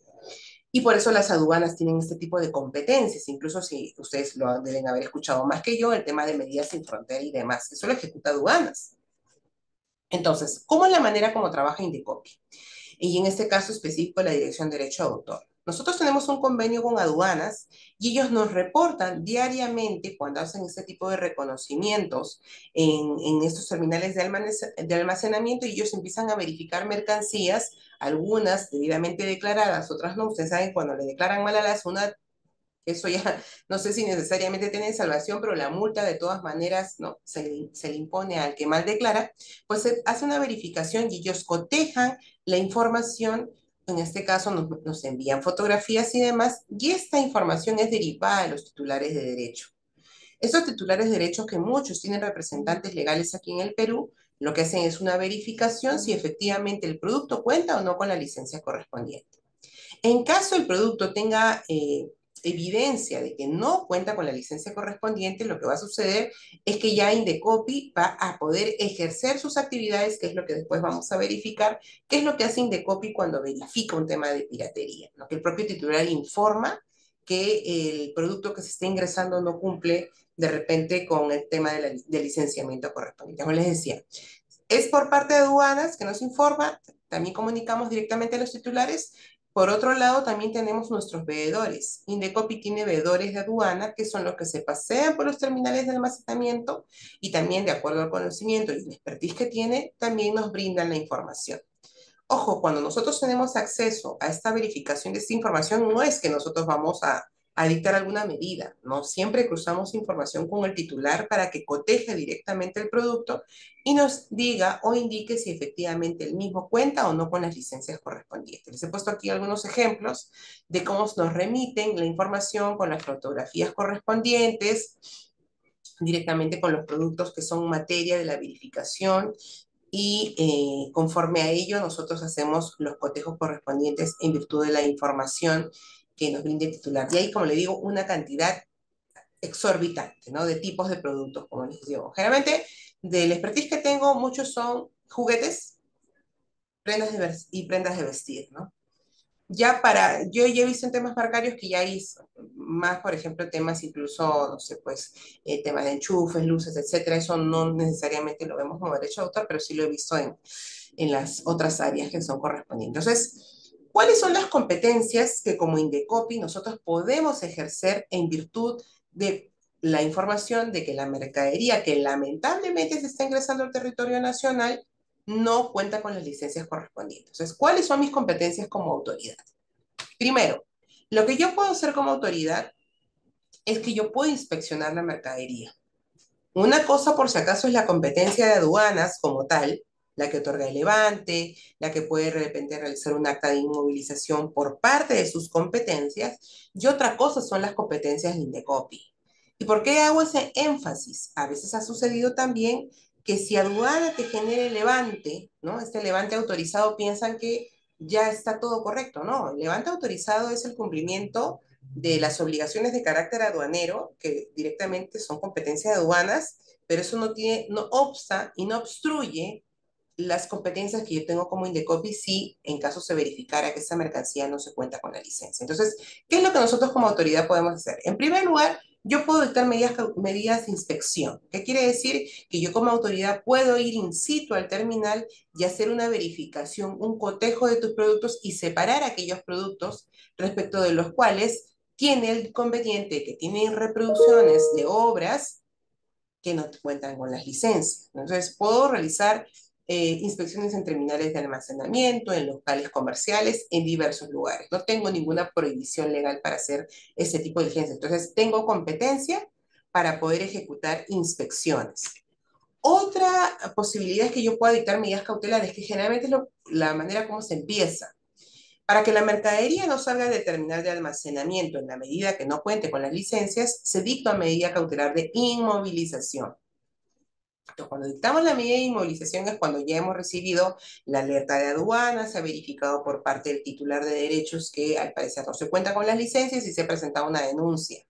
Y por eso las aduanas tienen este tipo de competencias, incluso si ustedes lo deben haber escuchado más que yo, el tema de medidas sin frontera y demás, eso lo ejecuta aduanas. Entonces, ¿cómo es la manera como trabaja Indecopi? Y en este caso específico, la Dirección de Derecho de Autor. Nosotros tenemos un convenio con aduanas y ellos nos reportan diariamente cuando hacen este tipo de reconocimientos en, en estos terminales de, almacenamiento y ellos empiezan a verificar mercancías, algunas debidamente declaradas, otras no. Ustedes saben, cuando le declaran mal a las una, eso ya no sé si necesariamente tiene salvación, pero la multa de todas maneras no se, se, le impone al que mal declara, pues se hace una verificación y ellos cotejan la información en este caso nos, envían fotografías y demás, y esta información es derivada de los titulares de derecho. Estos titulares de derecho, que muchos tienen representantes legales aquí en el Perú, lo que hacen es una verificación si efectivamente el producto cuenta o no con la licencia correspondiente. En caso el producto tenga eh, evidencia de que no cuenta con la licencia correspondiente, lo que va a suceder es que ya Indecopi va a poder ejercer sus actividades, que es lo que después vamos a verificar, qué es lo que hace Indecopi cuando verifica un tema de piratería, ¿no? que el propio titular informa que el producto que se está ingresando no cumple de repente con el tema de licenciamiento correspondiente. Como les decía, es por parte de aduanas que nos informa, también comunicamos directamente a los titulares, por otro lado, también tenemos nuestros veedores. Indecopi tiene veedores de aduana, que son los que se pasean por los terminales de almacenamiento y también, de acuerdo al conocimiento y la expertise que tiene, también nos brindan la información. Ojo, cuando nosotros tenemos acceso a esta verificación de esta información, no es que nosotros vamos a a dictar alguna medida, ¿no? Siempre cruzamos información con el titular para que coteje directamente el producto y nos diga o indique si efectivamente el mismo cuenta o no con las licencias correspondientes. Les he puesto aquí algunos ejemplos de cómo nos remiten la información con las fotografías correspondientes, directamente con los productos que son materia de la verificación y eh, conforme a ello nosotros hacemos los cotejos correspondientes en virtud de la información que nos brinde el titular. Y hay, como le digo, una cantidad exorbitante, ¿no? De tipos de productos, como les digo. Generalmente, del expertise que tengo, muchos son juguetes prendas de y prendas de vestir, ¿no? Ya para, yo ya he visto en temas bancarios que ya hay más, por ejemplo, temas incluso, no sé, pues, eh, temas de enchufes, luces, etcétera. Eso no necesariamente lo vemos como derecho de autor, pero sí lo he visto en, en las otras áreas que son correspondientes. Entonces, ¿Cuáles son las competencias que como Indecopi nosotros podemos ejercer en virtud de la información de que la mercadería que lamentablemente se está ingresando al territorio nacional no cuenta con las licencias correspondientes? Entonces, ¿cuáles son mis competencias como autoridad? Primero, lo que yo puedo hacer como autoridad es que yo puedo inspeccionar la mercadería. Una cosa, por si acaso, es la competencia de aduanas como tal, la que otorga el levante, la que puede de repente realizar un acta de inmovilización por parte de sus competencias, y otra cosa son las competencias de Indecopi. ¿Y por qué hago ese énfasis? A veces ha sucedido también que si aduana te genere levante, ¿no? Este levante autorizado piensan que ya está todo correcto, ¿no? El levante autorizado es el cumplimiento de las obligaciones de carácter aduanero, que directamente son competencias de aduanas, pero eso no, tiene, no obsta y no obstruye las competencias que yo tengo como Indecopi si en caso se verificara que esa mercancía no se cuenta con la licencia. Entonces, ¿qué es lo que nosotros como autoridad podemos hacer? En primer lugar, yo puedo dictar medidas, medidas de inspección. ¿Qué quiere decir? Que yo como autoridad puedo ir in situ al terminal y hacer una verificación, un cotejo de tus productos y separar aquellos productos respecto de los cuales tiene el conveniente que tienen reproducciones de obras que no cuentan con las licencias. Entonces, puedo realizar eh, inspecciones en terminales de almacenamiento, en locales comerciales, en diversos lugares. No tengo ninguna prohibición legal para hacer ese tipo de diligencias. Entonces, tengo competencia para poder ejecutar inspecciones. Otra posibilidad es que yo pueda dictar medidas cautelares, que generalmente es la manera como se empieza. Para que la mercadería no salga del terminal de almacenamiento en la medida que no cuente con las licencias, se dicta medida cautelar de inmovilización cuando dictamos la medida de inmovilización es cuando ya hemos recibido la alerta de aduanas, se ha verificado por parte del titular de derechos que al parecer no se cuenta con las licencias y se ha presentado una denuncia.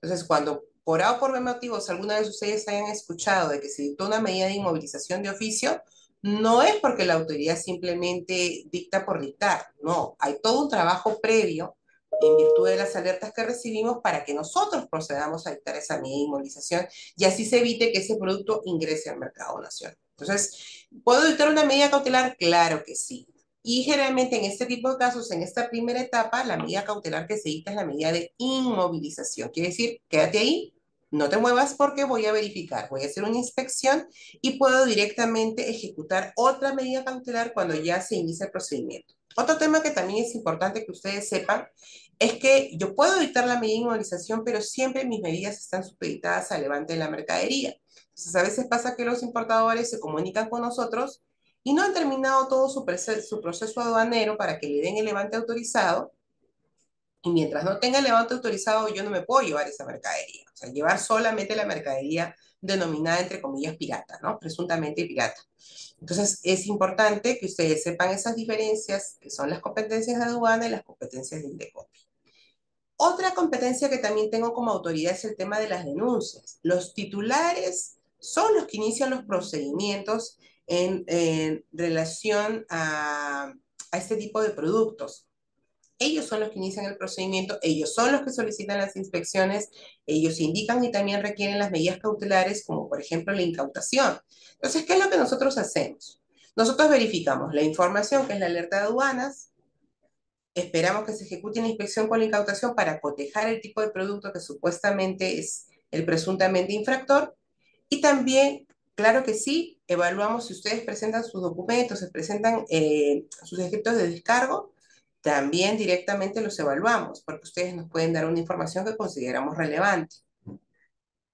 Entonces, cuando por A o por B motivos alguna vez ustedes hayan escuchado de que se dictó una medida de inmovilización de oficio, no es porque la autoridad simplemente dicta por dictar, no, hay todo un trabajo previo en virtud de las alertas que recibimos para que nosotros procedamos a dictar esa inmovilización y así se evite que ese producto ingrese al mercado nacional. Entonces, ¿puedo dictar una medida cautelar? Claro que sí. Y generalmente en este tipo de casos, en esta primera etapa, la medida cautelar que se dicta es la medida de inmovilización. Quiere decir, quédate ahí, no te muevas porque voy a verificar, voy a hacer una inspección y puedo directamente ejecutar otra medida cautelar cuando ya se inicia el procedimiento. Otro tema que también es importante que ustedes sepan es que yo puedo dictar la medida de inmovilización, pero siempre mis medidas están supeditadas al levante de la mercadería. Entonces, a veces pasa que los importadores se comunican con nosotros y no han terminado todo su, su proceso aduanero para que le den el levante autorizado. Y mientras no tenga el levante autorizado, yo no me puedo llevar esa mercadería. O sea, llevar solamente la mercadería denominada, entre comillas, pirata, ¿no? Presuntamente pirata. Entonces, es importante que ustedes sepan esas diferencias, que son las competencias de aduana y las competencias de Indecopi. Otra competencia que también tengo como autoridad es el tema de las denuncias. Los titulares son los que inician los procedimientos en, relación a, a este tipo de productos. Ellos son los que inician el procedimiento, ellos son los que solicitan las inspecciones, ellos indican y también requieren las medidas cautelares, como por ejemplo la incautación. Entonces, ¿qué es lo que nosotros hacemos? Nosotros verificamos la información, que es la alerta de aduanas, esperamos que se ejecute una inspección con la incautación para cotejar el tipo de producto que supuestamente es el presuntamente infractor, y también, claro que sí, evaluamos si ustedes presentan sus documentos, se presentan eh, sus escritos de descargo, también directamente los evaluamos, porque ustedes nos pueden dar una información que consideramos relevante.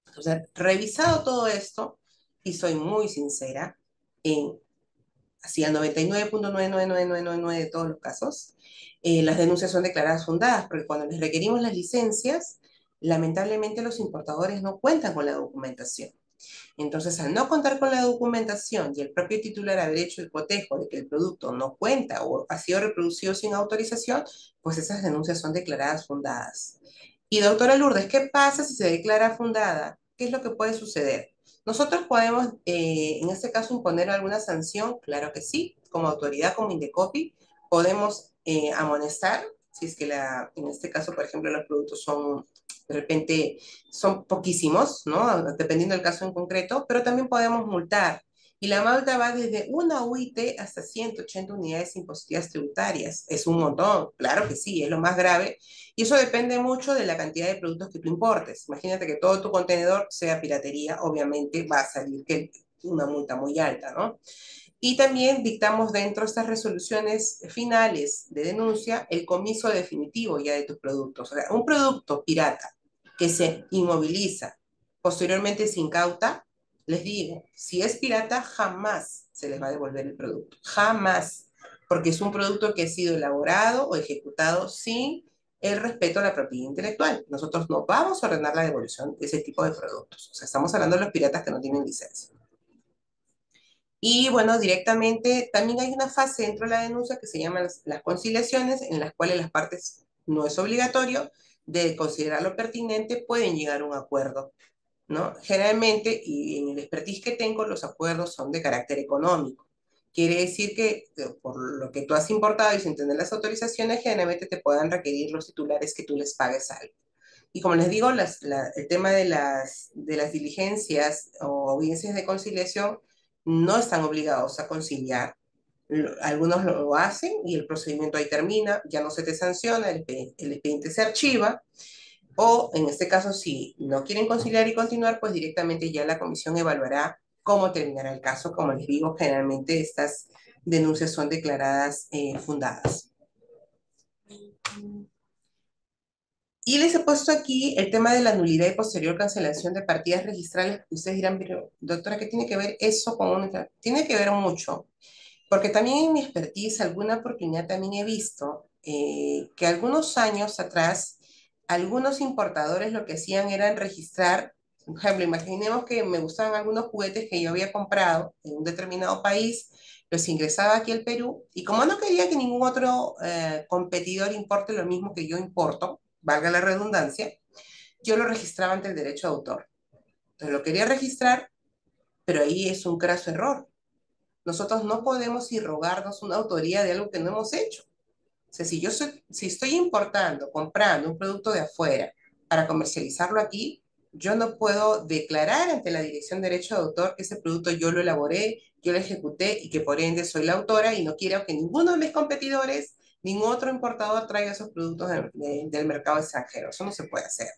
Entonces, revisado todo esto, y soy muy sincera, en así al 99.99999 de todos los casos, eh, las denuncias son declaradas fundadas, porque cuando les requerimos las licencias, lamentablemente los importadores no cuentan con la documentación. Entonces, al no contar con la documentación y el propio titular haber hecho el cotejo de que el producto no cuenta o ha sido reproducido sin autorización, pues esas denuncias son declaradas fundadas. Y doctora Lourdes, ¿qué pasa si se declara fundada? ¿Qué es lo que puede suceder? ¿Nosotros podemos, eh, en este caso, imponer alguna sanción? Claro que sí, como autoridad, como Indecopi, podemos eh, amonestar, si es que la, en este caso, por ejemplo, los productos son de repente son poquísimos, ¿no? Dependiendo del caso en concreto, pero también podemos multar. Y la multa va desde una UIT hasta 180 unidades impositivas tributarias. Es un montón, claro que sí, es lo más grave. Y eso depende mucho de la cantidad de productos que tú importes. Imagínate que todo tu contenedor sea piratería, obviamente va a salir que una multa muy alta, ¿no? Y también dictamos dentro de estas resoluciones finales de denuncia el comiso definitivo ya de tus productos. O sea, un producto pirata que se inmoviliza, posteriormente se incauta, les digo, si es pirata, jamás se les va a devolver el producto. Jamás. Porque es un producto que ha sido elaborado o ejecutado sin el respeto a la propiedad intelectual. Nosotros no vamos a ordenar la devolución de ese tipo de productos. O sea, estamos hablando de los piratas que no tienen licencia. Y bueno, directamente también hay una fase dentro de la denuncia que se llama las, conciliaciones, en las cuales las partes no es obligatorio de considerarlo pertinente, pueden llegar a un acuerdo. ¿no? Generalmente, y en el expertise que tengo, los acuerdos son de carácter económico. Quiere decir que eh, por lo que tú has importado y sin tener las autorizaciones, generalmente te puedan requerir los titulares que tú les pagues algo. Y como les digo, el tema de las, de las diligencias o audiencias de conciliación no están obligados a conciliar. Algunos lo hacen y el procedimiento ahí termina, ya no se te sanciona, el, expediente se archiva, o en este caso, si no quieren conciliar y continuar, pues directamente ya la comisión evaluará cómo terminará el caso. Como les digo, generalmente estas denuncias son declaradas eh, fundadas. Y les he puesto aquí el tema de la nulidad y posterior cancelación de partidas registrales. Ustedes dirán, pero doctora, ¿qué tiene que ver eso con una... Tiene que ver mucho, porque también en mi expertise, alguna oportunidad también he visto eh, que algunos años atrás, algunos importadores lo que hacían era registrar, por ejemplo, imaginemos que me gustaban algunos juguetes que yo había comprado en un determinado país, los ingresaba aquí al Perú, y como no quería que ningún otro eh, competidor importe lo mismo que yo importo, valga la redundancia, yo lo registraba ante el derecho de autor. Entonces lo quería registrar, pero ahí es un craso error. Nosotros no podemos irrogarnos una autoría de algo que no hemos hecho. O sea, si yo si estoy importando, comprando un producto de afuera para comercializarlo aquí, yo no puedo declarar ante la Dirección de Derecho de Autor que ese producto yo lo elaboré, yo lo ejecuté y que por ende soy la autora y no quiero que ninguno de mis competidores, ningún otro importador traiga esos productos del mercado extranjero. Eso no se puede hacer.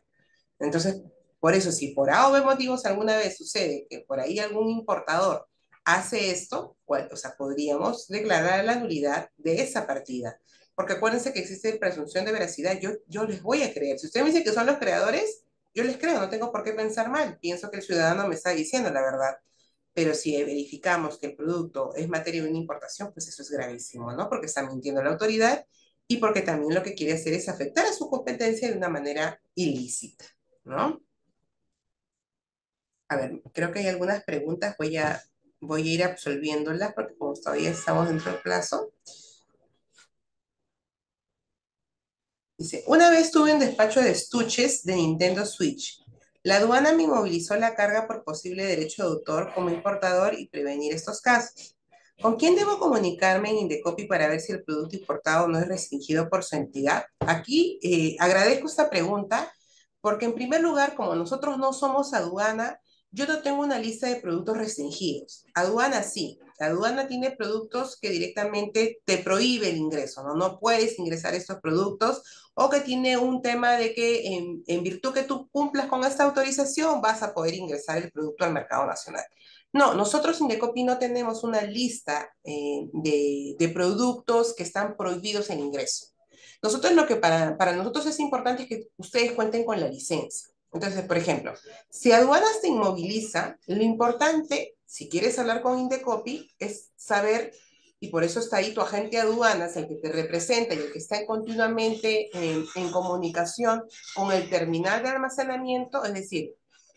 Entonces, por eso, si por A o B motivos alguna vez sucede que por ahí algún importador hace esto, pues, o sea, podríamos declarar la nulidad de esa partida. Porque acuérdense que existe presunción de veracidad. Yo, yo les voy a creer. Si usted me dice que son los creadores, yo les creo, no tengo por qué pensar mal. Pienso que el ciudadano me está diciendo la verdad. Pero si verificamos que el producto es materia de una importación, pues eso es gravísimo, ¿no? Porque está mintiendo la autoridad y porque también lo que quiere hacer es afectar a su competencia de una manera ilícita, ¿no? A ver, creo que hay algunas preguntas, voy a, voy a ir absolviéndolas porque como todavía estamos dentro del plazo. Dice, una vez tuve un despacho de estuches de Nintendo Switch. La aduana me inmovilizó la carga por posible derecho de autor como importador y prevenir estos casos. ¿Con quién debo comunicarme en Indecopy para ver si el producto importado no es restringido por su entidad? Aquí eh, agradezco esta pregunta porque en primer lugar, como nosotros no somos aduana, yo no tengo una lista de productos restringidos. Aduana sí. La aduana tiene productos que directamente te prohíbe el ingreso, ¿no? No puedes ingresar estos productos o que tiene un tema de que en, en virtud que tú cumplas con esta autorización vas a poder ingresar el producto al mercado nacional. No, nosotros en Decopi no tenemos una lista eh, de, de, productos que están prohibidos en ingreso. Nosotros lo que para, para nosotros es importante es que ustedes cuenten con la licencia. Entonces, por ejemplo, si aduanas te inmoviliza, lo importante, si quieres hablar con Indecopy, es saber, y por eso está ahí tu agente aduanas, el que te representa y el que está continuamente en, en comunicación con el terminal de almacenamiento, es decir,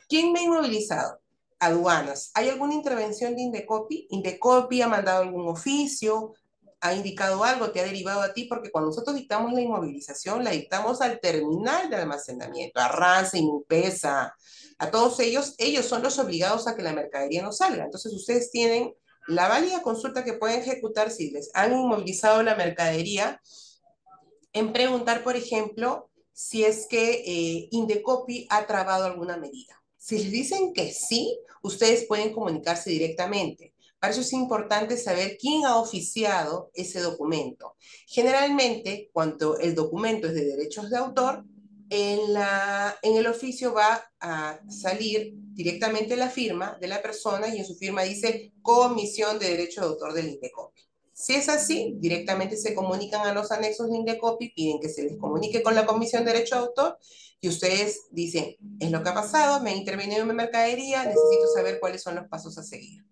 ¿quién me ha inmovilizado? Aduanas. ¿Hay alguna intervención de Indecopy? Indecopy ha mandado algún oficio, ha indicado algo, te ha derivado a ti, porque cuando nosotros dictamos la inmovilización, la dictamos al terminal de almacenamiento, a RANSA, INPESA, a todos ellos, ellos son los obligados a que la mercadería no salga. Entonces ustedes tienen la válida consulta que pueden ejecutar si les han inmovilizado la mercadería en preguntar, por ejemplo, si es que eh, Indecopy ha trabado alguna medida. Si les dicen que sí, ustedes pueden comunicarse directamente. Para eso es importante saber quién ha oficiado ese documento. Generalmente, cuando el documento es de derechos de autor, en, la, en el oficio va a salir directamente la firma de la persona y en su firma dice Comisión de Derecho de Autor del Indecopy. Si es así, directamente se comunican a los anexos de Indecopy, piden que se les comunique con la Comisión de Derecho de Autor y ustedes dicen, es lo que ha pasado, me ha intervenido en mi mercadería, necesito saber cuáles son los pasos a seguir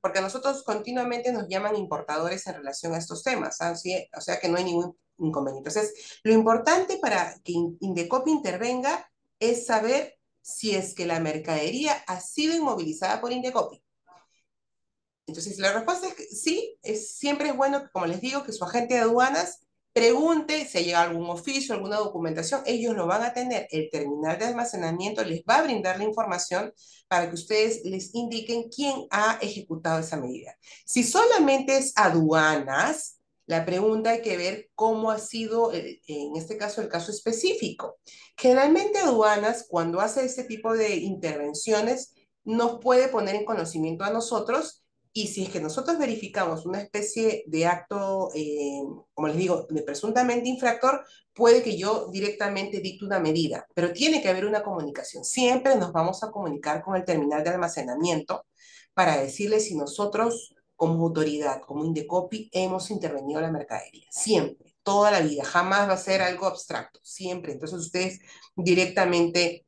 porque nosotros continuamente nos llaman importadores en relación a estos temas, ¿ah? o sea que no hay ningún inconveniente. Entonces, lo importante para que Indecopy intervenga es saber si es que la mercadería ha sido inmovilizada por Indecopy. Entonces, la respuesta es sí, es, siempre es bueno, como les digo, que su agente de aduanas pregunte si hay algún oficio, alguna documentación, ellos lo van a tener. El terminal de almacenamiento les va a brindar la información para que ustedes les indiquen quién ha ejecutado esa medida. Si solamente es aduanas, la pregunta hay que ver cómo ha sido, eh, en este caso, el caso específico. Generalmente aduanas, cuando hace este tipo de intervenciones, nos puede poner en conocimiento a nosotros y si es que nosotros verificamos una especie de acto, eh, como les digo, de presuntamente infractor, puede que yo directamente dicte una medida, pero tiene que haber una comunicación. Siempre nos vamos a comunicar con el terminal de almacenamiento para decirle si nosotros como autoridad, como Indecopy, hemos intervenido en la mercadería. Siempre, toda la vida. Jamás va a ser algo abstracto. Siempre. Entonces ustedes directamente...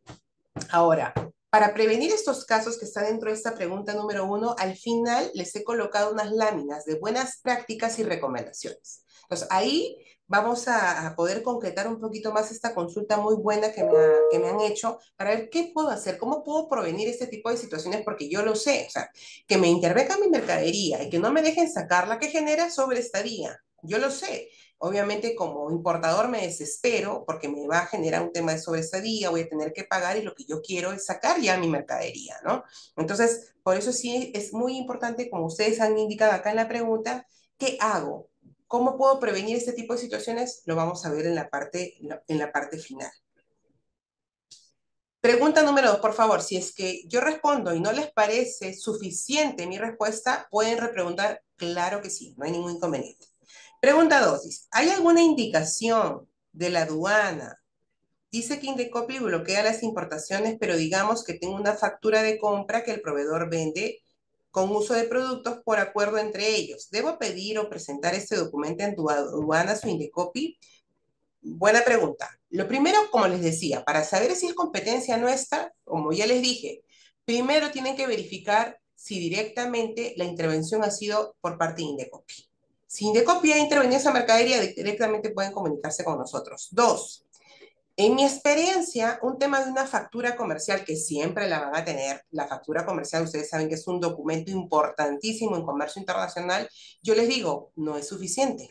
Ahora, para prevenir estos casos que están dentro de esta pregunta número uno, al final les he colocado unas láminas de buenas prácticas y recomendaciones. Entonces, ahí vamos a, poder concretar un poquito más esta consulta muy buena que me, han hecho para ver qué puedo hacer, cómo puedo prevenir este tipo de situaciones, porque yo lo sé, o sea, que me intervenga mi mercadería y que no me dejen sacar la que genera sobre estadía. Yo lo sé. Obviamente como importador me desespero porque me va a generar un tema de sobreestadía, voy a tener que pagar y lo que yo quiero es sacar ya mi mercadería, ¿no? Entonces, por eso sí es muy importante, como ustedes han indicado acá en la pregunta, ¿qué hago? ¿Cómo puedo prevenir este tipo de situaciones? Lo vamos a ver en la parte, en la parte final. Pregunta número dos, por favor. Si es que yo respondo y no les parece suficiente mi respuesta, pueden repreguntar. Claro que sí, no hay ningún inconveniente. Pregunta dos, ¿hay alguna indicación de la aduana? Dice que Indecopy bloquea las importaciones, pero digamos que tengo una factura de compra que el proveedor vende con uso de productos por acuerdo entre ellos. ¿Debo pedir o presentar este documento en aduanas o Indecopy? Buena pregunta. Lo primero, como les decía, para saber si es competencia nuestra, como ya les dije, primero tienen que verificar si directamente la intervención ha sido por parte de Indecopy. Si Indecopy ha intervenido esa mercadería, directamente pueden comunicarse con nosotros. Dos, en mi experiencia, un tema de una factura comercial que siempre la van a tener, la factura comercial, ustedes saben que es un documento importantísimo en comercio internacional, yo les digo, no es suficiente.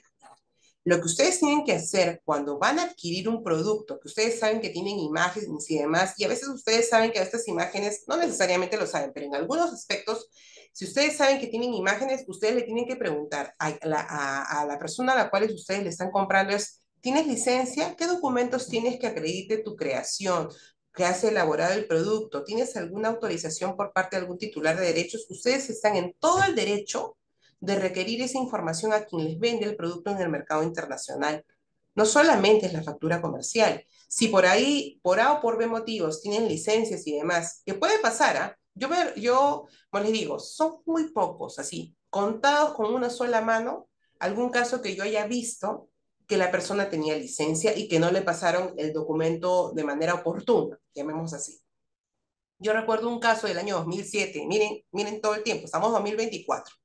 Lo que ustedes tienen que hacer cuando van a adquirir un producto, que ustedes saben que tienen imágenes y demás, y a veces ustedes saben que estas imágenes, no necesariamente lo saben, pero en algunos aspectos, si ustedes saben que tienen imágenes, ustedes le tienen que preguntar a la, a, la persona a la cual ustedes le están comprando es, ¿Tienes licencia? ¿Qué documentos tienes que acredite tu creación? que has elaborado el producto? ¿Tienes alguna autorización por parte de algún titular de derechos? Ustedes están en todo el derecho de requerir esa información a quien les vende el producto en el mercado internacional. No solamente es la factura comercial. Si por ahí, por A o por B motivos, tienen licencias y demás, que puede pasar, ¿ah? Yo, yo, como les digo, son muy pocos, así, contados con una sola mano, algún caso que yo haya visto que la persona tenía licencia y que no le pasaron el documento de manera oportuna, llamemos así. Yo recuerdo un caso del año 2007, miren, miren todo el tiempo, estamos en 2024.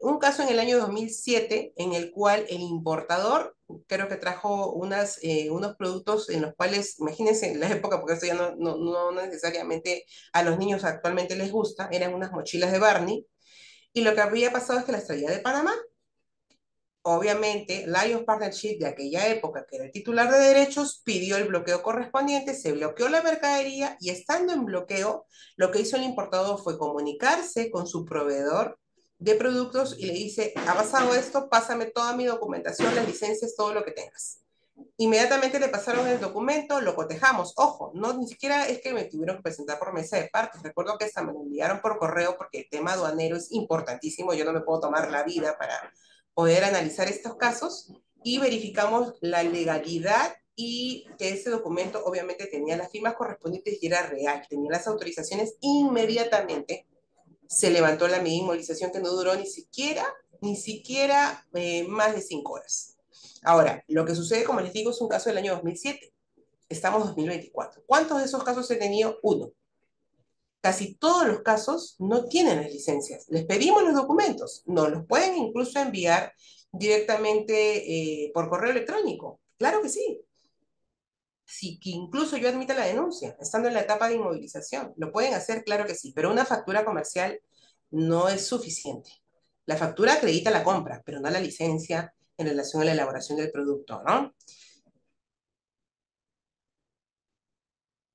Un caso en el año 2007 en el cual el importador creo que trajo eh, unos productos en los cuales, imagínense en la época, porque esto ya no necesariamente a los niños actualmente les gusta, eran unas mochilas de Barney, y lo que había pasado es que las traía de Panamá, Obviamente, Lions Partnership de aquella época, que era el titular de derechos, pidió el bloqueo correspondiente, se bloqueó la mercadería y estando en bloqueo, lo que hizo el importador fue comunicarse con su proveedor de productos y le dice, ha pasado esto, pásame toda mi documentación, las licencias, todo lo que tengas. Inmediatamente le pasaron el documento, lo cotejamos. Ojo, no ni siquiera es que me tuvieron que presentar por mesa de partes. Recuerdo que hasta me lo enviaron por correo porque el tema aduanero es importantísimo. Yo no me puedo tomar la vida para poder analizar estos casos y verificamos la legalidad y que ese documento obviamente tenía las firmas correspondientes y era real, tenía las autorizaciones inmediatamente. Se levantó la medida de inmovilización que no duró ni siquiera, ni siquiera eh, más de cinco horas. Ahora, lo que sucede, como les digo, es un caso del año 2007. Estamos en 2024. ¿Cuántos de esos casos he tenido? Uno casi todos los casos no tienen las licencias. Les pedimos los documentos, nos los pueden incluso enviar directamente eh, por correo electrónico. Claro que sí. Sí, que incluso yo admita la denuncia, estando en la etapa de inmovilización. Lo pueden hacer, claro que sí, pero una factura comercial no es suficiente. La factura acredita la compra, pero no la licencia en relación a la elaboración del producto, ¿no?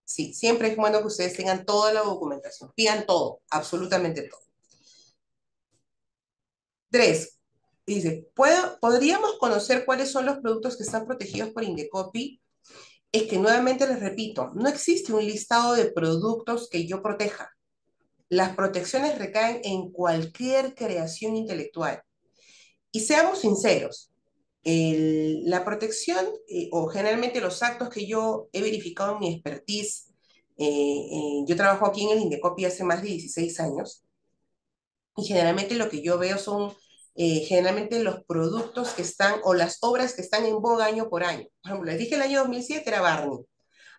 Sí, siempre es bueno que ustedes tengan toda la documentación, pidan todo, absolutamente todo. Tres, dice, ¿podríamos conocer cuáles son los productos que están protegidos por Indecopy? Es que nuevamente les repito, no existe un listado de productos que yo proteja. Las protecciones recaen en cualquier creación intelectual. Y seamos sinceros, la protección eh, o generalmente los actos que yo he verificado en mi expertise, eh, eh, yo trabajo aquí en el Indecopi hace más de 16 años y generalmente lo que yo veo son generalmente los productos que están o las obras que están en boga año por año. Por ejemplo, les dije el año 2007 era Barney.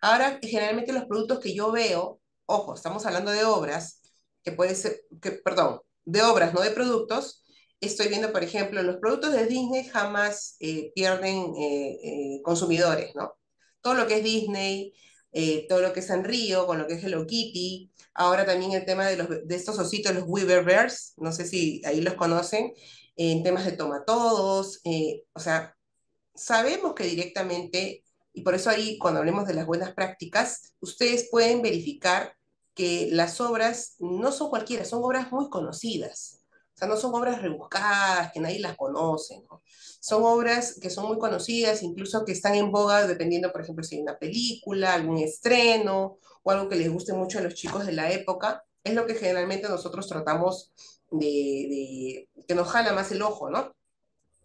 Ahora, generalmente los productos que yo veo, ojo, estamos hablando de obras, que puede ser, que, perdón, de obras, no de productos, estoy viendo, por ejemplo, los productos de Disney jamás eh, pierden eh, eh, consumidores, ¿no? Todo lo que es Disney, todo lo que es Sanrio, con lo que es Hello Kitty, ahora también el tema de, los, de estos ositos, los Weaver Bears, no sé si ahí los conocen, en temas de tomatodos, o sea, sabemos que directamente, y por eso ahí cuando hablemos de las buenas prácticas, ustedes pueden verificar que las obras no son cualquiera, son obras muy conocidas O sea, no son obras rebuscadas, que nadie las conoce, ¿no? Son obras que son muy conocidas, incluso que están en boga dependiendo, por ejemplo, si hay una película, algún estreno o algo que les guste mucho a los chicos de la época. Es lo que generalmente nosotros tratamos de, que nos jala más el ojo, ¿no?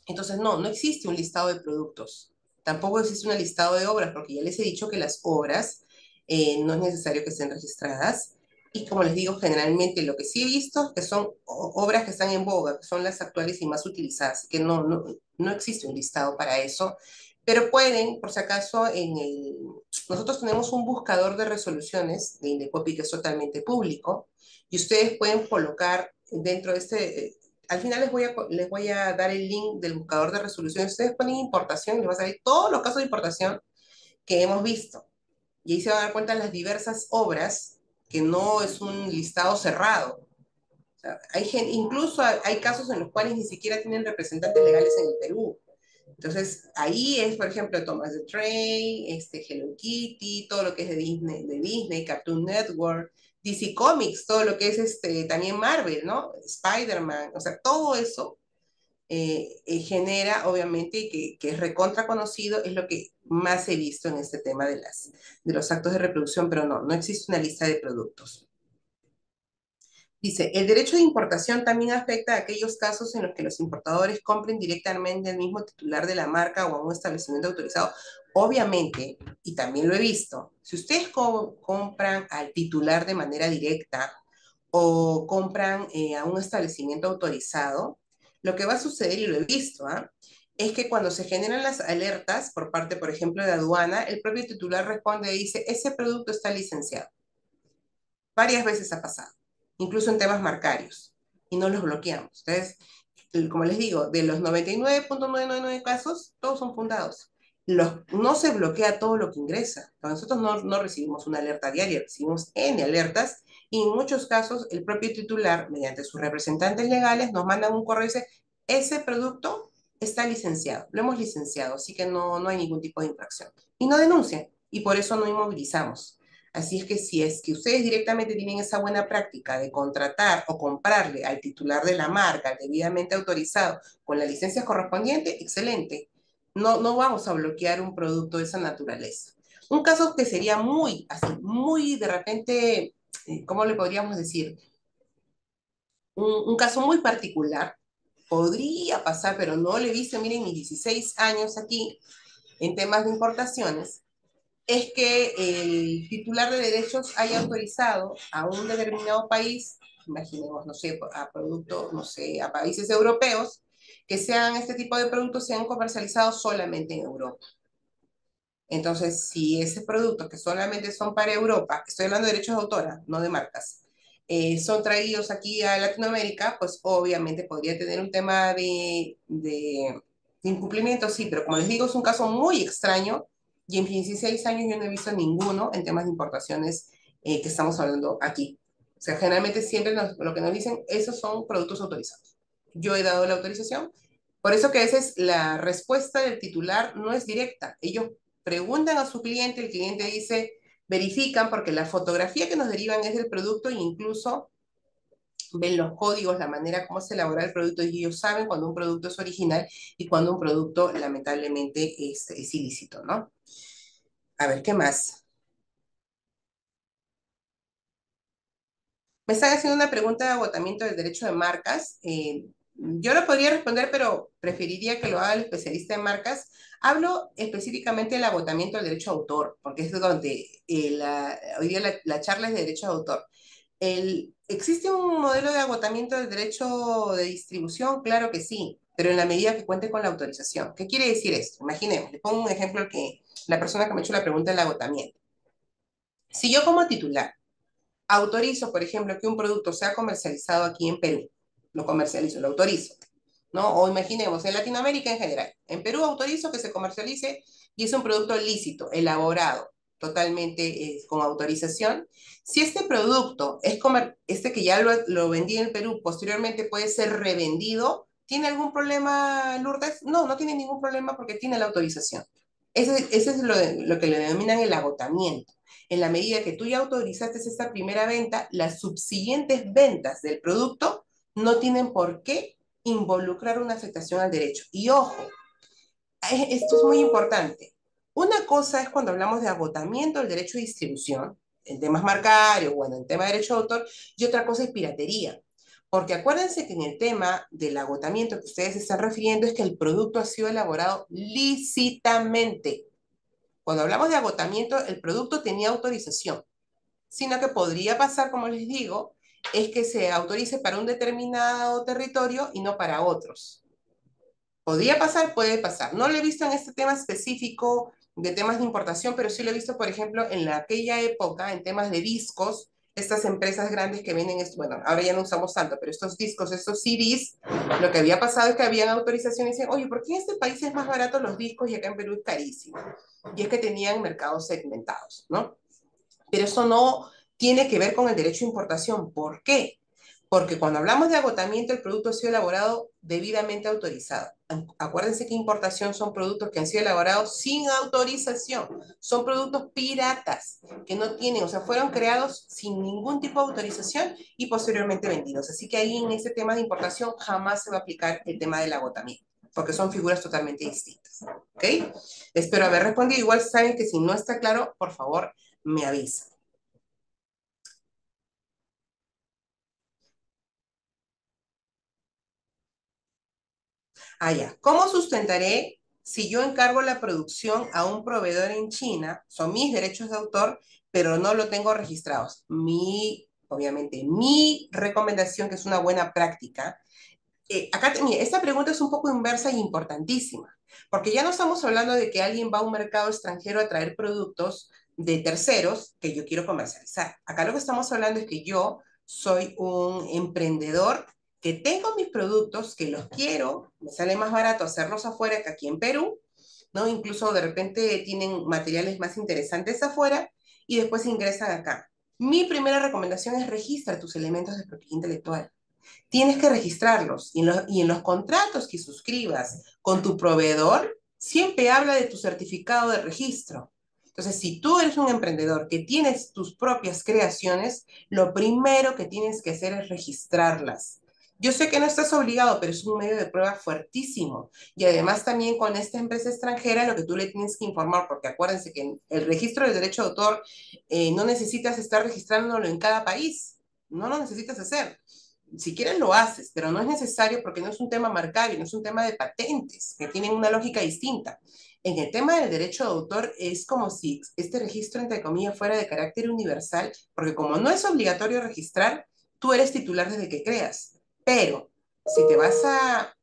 Entonces, no, no existe un listado de productos. Tampoco existe un listado de obras, porque ya les he dicho que las obras eh, no es necesario que estén registradas. Y como les digo, generalmente lo que sí he visto es que son obras que están en boga, que son las actuales y más utilizadas, que no, no, no existe un listado para eso, pero pueden, por si acaso, en el... Nosotros tenemos un buscador de resoluciones de Indecopi que es totalmente público, y ustedes pueden colocar dentro de este... Al final les voy, a, les voy a dar el link del buscador de resoluciones. Ustedes ponen importación y les va a salir todos los casos de importación que hemos visto. Y ahí se van a dar cuenta las diversas obras, que no es un listado cerrado. O sea, hay incluso hay casos en los cuales ni siquiera tienen representantes legales en el Perú. Entonces, ahí es, por ejemplo, Thomas the Train, este, Hello Kitty, todo lo que es de Disney, de Disney, Cartoon Network, DC Comics, todo lo que es este, también Marvel, ¿no? Spider-Man, o sea, todo eso eh, eh, genera, obviamente, que, que, es recontra conocido, es lo que más he visto en este tema de, las, de los actos de reproducción, pero no, no existe una lista de productos. Dice, el derecho de importación también afecta a aquellos casos en los que los importadores compren directamente al mismo titular de la marca o a un establecimiento autorizado. Obviamente, y también lo he visto, si ustedes co compran al titular de manera directa o compran eh, a un establecimiento autorizado, lo que va a suceder, y lo he visto, ¿ah? es que cuando se generan las alertas por parte, por ejemplo, de aduana, el propio titular responde y dice, ese producto está licenciado. Varias veces ha pasado, incluso en temas marcarios, y no los bloqueamos. Entonces, como les digo, de los 99.999 casos, todos son fundados. Los, no se bloquea todo lo que ingresa. Nosotros no, no recibimos una alerta diaria, recibimos N alertas y en muchos casos el propio titular, mediante sus representantes legales, nos manda un correo y dice, ese producto está licenciado, lo hemos licenciado, así que no, no hay ningún tipo de infracción. Y no denuncian, y por eso no inmovilizamos. Así es que si es que ustedes directamente tienen esa buena práctica de contratar o comprarle al titular de la marca debidamente autorizado con la licencia correspondiente, excelente. No, no vamos a bloquear un producto de esa naturaleza. Un caso que sería muy, así, muy de repente ¿cómo le podríamos decir? Un, caso muy particular, podría pasar, pero no le he visto, miren, mis 16 años aquí en temas de importaciones, es que el titular de derechos haya autorizado a un determinado país, imaginemos, no sé, a productos, no sé, a países europeos, que sean este tipo de productos sean comercializados solamente en Europa. Entonces, si ese producto que solamente son para Europa, estoy hablando de derechos de autora, no de marcas, eh, son traídos aquí a Latinoamérica, pues obviamente podría tener un tema de, de, incumplimiento, sí, pero como les digo, es un caso muy extraño y en 16 años yo no he visto ninguno en temas de importaciones eh, que estamos hablando aquí. O sea, generalmente siempre lo que nos dicen, esos son productos autorizados. Yo he dado la autorización, por eso que a veces la respuesta del titular no es directa. Ellos preguntan a su cliente, el cliente dice, verifican porque la fotografía que nos derivan es del producto e incluso ven los códigos, la manera como se elabora el producto y ellos saben cuando un producto es original y cuando un producto lamentablemente es, ilícito, ¿no? A ver, ¿qué más? Me están haciendo una pregunta de agotamiento del derecho de marcas. Eh, yo lo podría responder, pero preferiría que lo haga el especialista en marcas. Hablo específicamente del agotamiento del derecho de autor, porque es donde eh, la, hoy día la, charla es de derecho de autor. ¿Existe un modelo de agotamiento del derecho de distribución? Claro que sí, pero en la medida que cuente con la autorización. ¿Qué quiere decir esto? Imaginemos, le pongo un ejemplo que la persona que me hecho la pregunta del agotamiento. Si yo como titular autorizo, por ejemplo, que un producto sea comercializado aquí en Perú, lo comercializo, lo autorizo, ¿no? O imaginemos, en Latinoamérica en general, en Perú autorizo que se comercialice y es un producto lícito, elaborado, totalmente eh, con autorización. Si este producto es comer este que ya lo, lo, vendí en Perú, posteriormente puede ser revendido, ¿tiene algún problema, Lourdes? No, no tiene ningún problema porque tiene la autorización. Ese, ese es lo, lo que le denominan el agotamiento. En la medida que tú ya autorizaste esta primera venta, las subsiguientes ventas del producto no tienen por qué involucrar una afectación al derecho. Y ojo, esto es muy importante. Una cosa es cuando hablamos de agotamiento del derecho de distribución, en temas marcarios, bueno, en tema de derecho de autor, y otra cosa es piratería. Porque acuérdense que en el tema del agotamiento que ustedes están refiriendo es que el producto ha sido elaborado lícitamente. Cuando hablamos de agotamiento, el producto tenía autorización, sino que podría pasar, como les digo, es que se autorice para un determinado territorio y no para otros. Podría pasar, puede pasar. No lo he visto en este tema específico de temas de importación, pero sí lo he visto, por ejemplo, en aquella época, en temas de discos, estas empresas grandes que venden, bueno, ahora ya no usamos tanto, pero estos discos, estos CDs, lo que había pasado es que habían autorizaciones y decían, oye, ¿por qué en este país es más barato los discos y acá en Perú es carísimo? Y es que tenían mercados segmentados, ¿no? Pero eso no tiene que ver con el derecho a importación. ¿Por qué? Porque cuando hablamos de agotamiento, el producto ha sido elaborado debidamente autorizado. Acuérdense que importación son productos que han sido elaborados sin autorización. Son productos piratas que no tienen, o sea, fueron creados sin ningún tipo de autorización y posteriormente vendidos. Así que ahí en ese tema de importación jamás se va a aplicar el tema del agotamiento, porque son figuras totalmente distintas. ¿Ok? Espero haber respondido. Igual saben que si no está claro, por favor, me avisa. Ah, ya. ¿Cómo sustentaré si yo encargo la producción a un proveedor en China? Son mis derechos de autor, pero no lo tengo registrados. Mi, obviamente, mi recomendación, que es una buena práctica, eh, acá, mira, esta pregunta es un poco inversa y importantísima, porque ya no estamos hablando de que alguien va a un mercado extranjero a traer productos de terceros que yo quiero comercializar. Acá lo que estamos hablando es que yo soy un emprendedor que tengo mis productos, que los quiero, me sale más barato hacerlos afuera que aquí en Perú, ¿no? Incluso de repente tienen materiales más interesantes afuera y después ingresan acá. Mi primera recomendación es registra tus elementos de propiedad intelectual. Tienes que registrarlos y en, los, y en los contratos que suscribas con tu proveedor, siempre habla de tu certificado de registro. Entonces, si tú eres un emprendedor que tienes tus propias creaciones, lo primero que tienes que hacer es registrarlas. Yo sé que no estás obligado, pero es un medio de prueba fuertísimo. Y además también con esta empresa extranjera lo que tú le tienes que informar, porque acuérdense que el registro del derecho de autor eh, no necesitas estar registrándolo en cada país. No lo necesitas hacer. Si quieres lo haces, pero no es necesario porque no es un tema marcario, no es un tema de patentes, que tienen una lógica distinta. En el tema del derecho de autor es como si este registro, entre comillas, fuera de carácter universal, porque como no es obligatorio registrar, tú eres titular desde que creas. Pero si te vas a,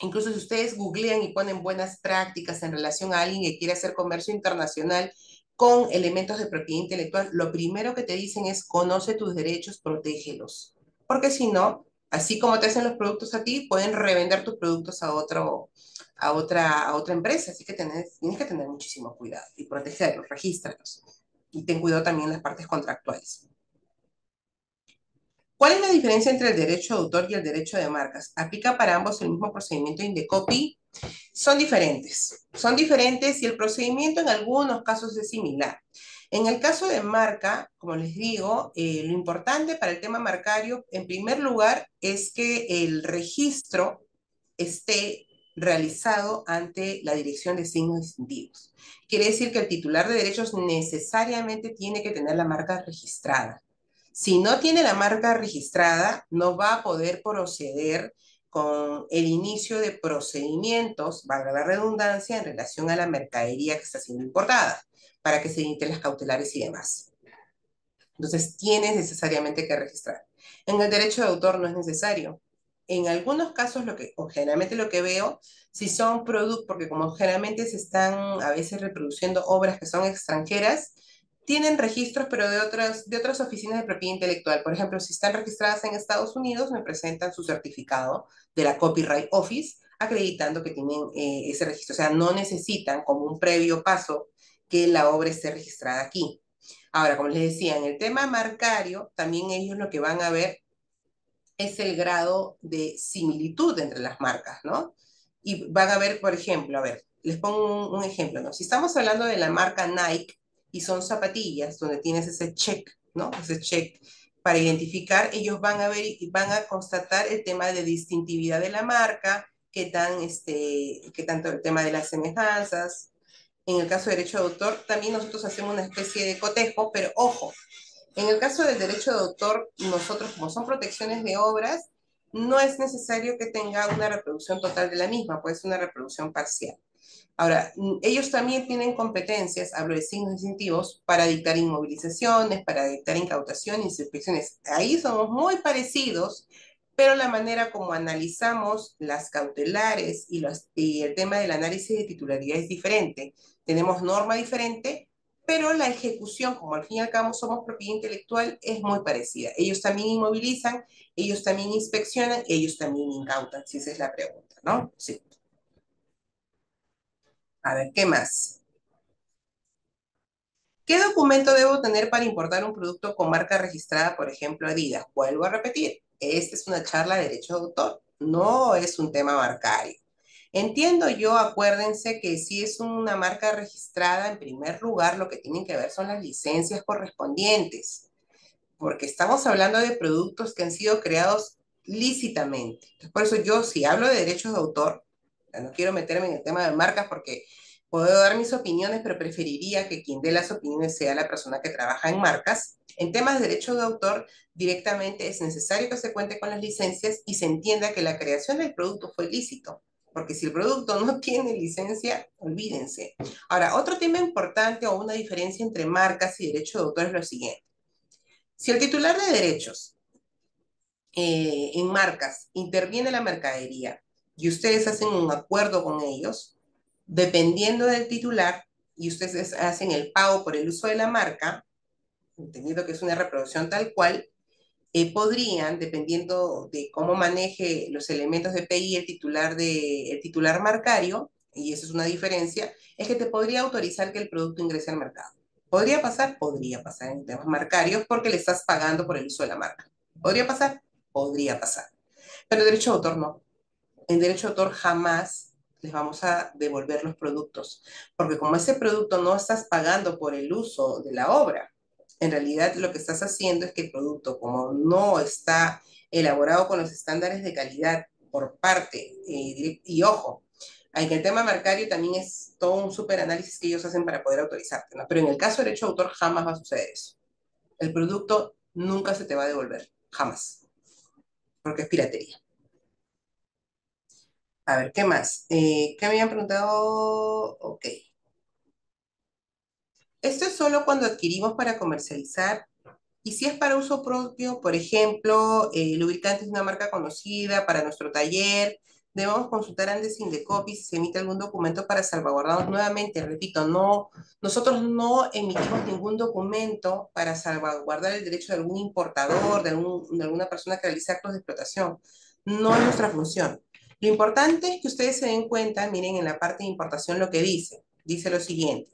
incluso si ustedes googlean y ponen buenas prácticas en relación a alguien que quiere hacer comercio internacional con elementos de propiedad intelectual, lo primero que te dicen es conoce tus derechos, protégelos. Porque si no, así como te hacen los productos a ti, pueden revender tus productos a, otro, a, otra, a otra empresa. Así que tienes que tener muchísimo cuidado y protegerlos, regístralos. Y ten cuidado también en las partes contractuales. ¿Cuál es la diferencia entre el derecho de autor y el derecho de marcas? ¿Aplica para ambos el mismo procedimiento Indecopy? Son diferentes. Son diferentes y el procedimiento en algunos casos es similar. En el caso de marca, como les digo, eh, lo importante para el tema marcario, en primer lugar, es que el registro esté realizado ante la Dirección de Signos Distintivos. Quiere decir que el titular de derechos necesariamente tiene que tener la marca registrada. Si no tiene la marca registrada, no va a poder proceder con el inicio de procedimientos, valga la redundancia, en relación a la mercadería que está siendo importada, para que se inicien las cautelares y demás. Entonces, tienes necesariamente que registrar. En el derecho de autor no es necesario. En algunos casos, lo que, o generalmente lo que veo, si son productos, porque como generalmente se están a veces reproduciendo obras que son extranjeras, tienen registros, pero de otras, de otras oficinas de propiedad intelectual. Por ejemplo, si están registradas en Estados Unidos, me presentan su certificado de la Copyright Office, acreditando que tienen eh, ese registro. O sea, no necesitan como un previo paso que la obra esté registrada aquí. Ahora, como les decía, en el tema marcario, también ellos lo que van a ver es el grado de similitud entre las marcas, ¿no? Y van a ver, por ejemplo, a ver, les pongo un, un ejemplo, ¿no? Si estamos hablando de la marca Nike, y son zapatillas donde tienes ese check, ¿no? Ese check para identificar, ellos van a ver y van a constatar el tema de distintividad de la marca, qué tan, este, qué tanto el tema de las semejanzas. En el caso de derecho de autor, también nosotros hacemos una especie de cotejo, pero ojo, en el caso del derecho de autor, nosotros como son protecciones de obras, no es necesario que tenga una reproducción total de la misma, puede ser una reproducción parcial. Ahora, ellos también tienen competencias, hablo de signos distintivos, para dictar inmovilizaciones, para dictar incautación, inspecciones. Ahí somos muy parecidos, pero la manera como analizamos las cautelares y, y el tema del análisis de titularidad es diferente. Tenemos norma diferente, pero la ejecución, como al fin y al cabo somos propiedad intelectual, es muy parecida. Ellos también inmovilizan, ellos también inspeccionan, ellos también incautan, si esa es la pregunta, ¿no? Sí. A ver, ¿qué más? ¿Qué documento debo tener para importar un producto con marca registrada, por ejemplo, Adidas? Vuelvo a repetir, esta es una charla de derecho de autor, no es un tema marcario. Entiendo yo, acuérdense que si es una marca registrada, en primer lugar, lo que tienen que ver son las licencias correspondientes, porque estamos hablando de productos que han sido creados lícitamente. Por eso yo, si hablo de derechos de autor, no quiero meterme en el tema de marcas porque puedo dar mis opiniones, pero preferiría que quien dé las opiniones sea la persona que trabaja en marcas. En temas de derechos de autor, directamente es necesario que se cuente con las licencias y se entienda que la creación del producto fue lícito, porque si el producto no tiene licencia, olvídense. Ahora, otro tema importante o una diferencia entre marcas y derechos de autor es lo siguiente. Si el titular de derechos eh, en marcas interviene la mercadería y ustedes hacen un acuerdo con ellos, dependiendo del titular, y ustedes hacen el pago por el uso de la marca, entendiendo que es una reproducción tal cual, eh, podrían, dependiendo de cómo maneje los elementos de PI el titular, de, el titular marcario, y eso es una diferencia, es que te podría autorizar que el producto ingrese al mercado. ¿Podría pasar? Podría pasar en temas marcarios porque le estás pagando por el uso de la marca. ¿Podría pasar? Podría pasar. Pero derecho de autor no en derecho de autor jamás les vamos a devolver los productos, porque como ese producto no estás pagando por el uso de la obra, en realidad lo que estás haciendo es que el producto, como no está elaborado con los estándares de calidad por parte, eh, y ojo, en el tema marcario también es todo un súper análisis que ellos hacen para poder autorizarte, ¿no? pero en el caso de derecho de autor jamás va a suceder eso. El producto nunca se te va a devolver, jamás, porque es piratería. A ver, ¿qué más? Eh, ¿qué habían preguntado? Ok. Esto es solo cuando adquirimos para comercializar. Y si es para uso propio, por ejemplo, eh, lubricante es una marca conocida para nuestro taller, debemos consultar antes Indecopy si se emite algún documento para salvaguardarnos nuevamente. Repito, no, nosotros no emitimos ningún documento para salvaguardar el derecho de algún importador, de, de alguna persona que realice actos de explotación. No es nuestra función. Lo importante es que ustedes se den cuenta, miren en la parte de importación lo que dice. Dice lo siguiente.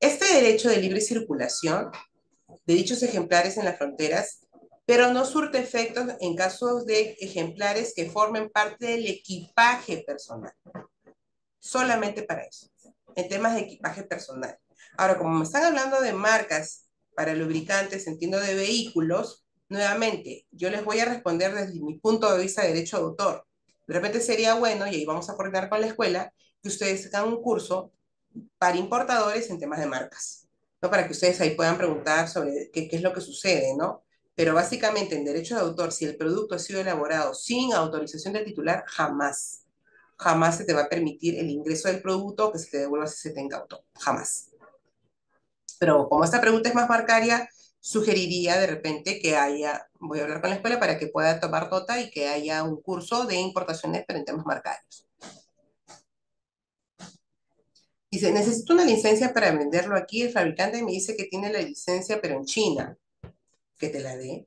Este derecho de libre circulación de dichos ejemplares en las fronteras, pero no surte efectos en casos de ejemplares que formen parte del equipaje personal. Solamente para eso, en temas de equipaje personal. Ahora, como me están hablando de marcas para lubricantes, entiendo de vehículos, nuevamente, yo les voy a responder desde mi punto de vista de derecho de autor. De repente sería bueno, y ahí vamos a coordinar con la escuela, que ustedes hagan un curso para importadores en temas de marcas, ¿no? Para que ustedes ahí puedan preguntar sobre qué, es lo que sucede, ¿no? Pero básicamente en derecho de autor, si el producto ha sido elaborado sin autorización del titular, jamás, jamás se te va a permitir el ingreso del producto que se te devuelva si se te incautó, jamás. Pero como esta pregunta es más marcaria, sugeriría de repente que haya, voy a hablar con la escuela para que pueda tomar nota y que haya un curso de importaciones pero en temas marcarios. Dice, necesito una licencia para venderlo aquí. El fabricante me dice que tiene la licencia, pero en China. Que te la dé.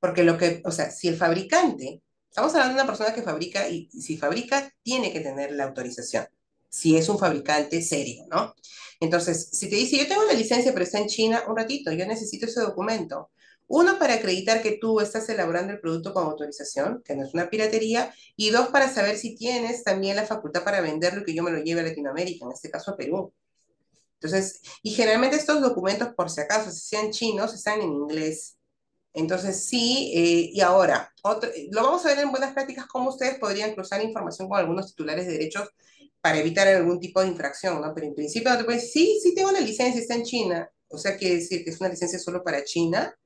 Porque lo que, o sea, si el fabricante, estamos hablando de una persona que fabrica y si fabrica, tiene que tener la autorización. Si es un fabricante serio, ¿no? Entonces, si te dice, yo tengo la licencia, pero está en China, un ratito, yo necesito ese documento. Uno, para acreditar que tú estás elaborando el producto con autorización, que no es una piratería, y dos, para saber si tienes también la facultad para venderlo y que yo me lo lleve a Latinoamérica, en este caso a Perú. Entonces, y generalmente estos documentos, por si acaso, si sean chinos, están en inglés. Entonces, sí, eh, y ahora, lo vamos a ver en buenas prácticas, cómo ustedes podrían cruzar información con algunos titulares de derechos para evitar algún tipo de infracción, ¿no? Pero en principio no te puedes decir, sí, sí tengo una licencia, está en China. O sea, quiere decir que es una licencia solo para China.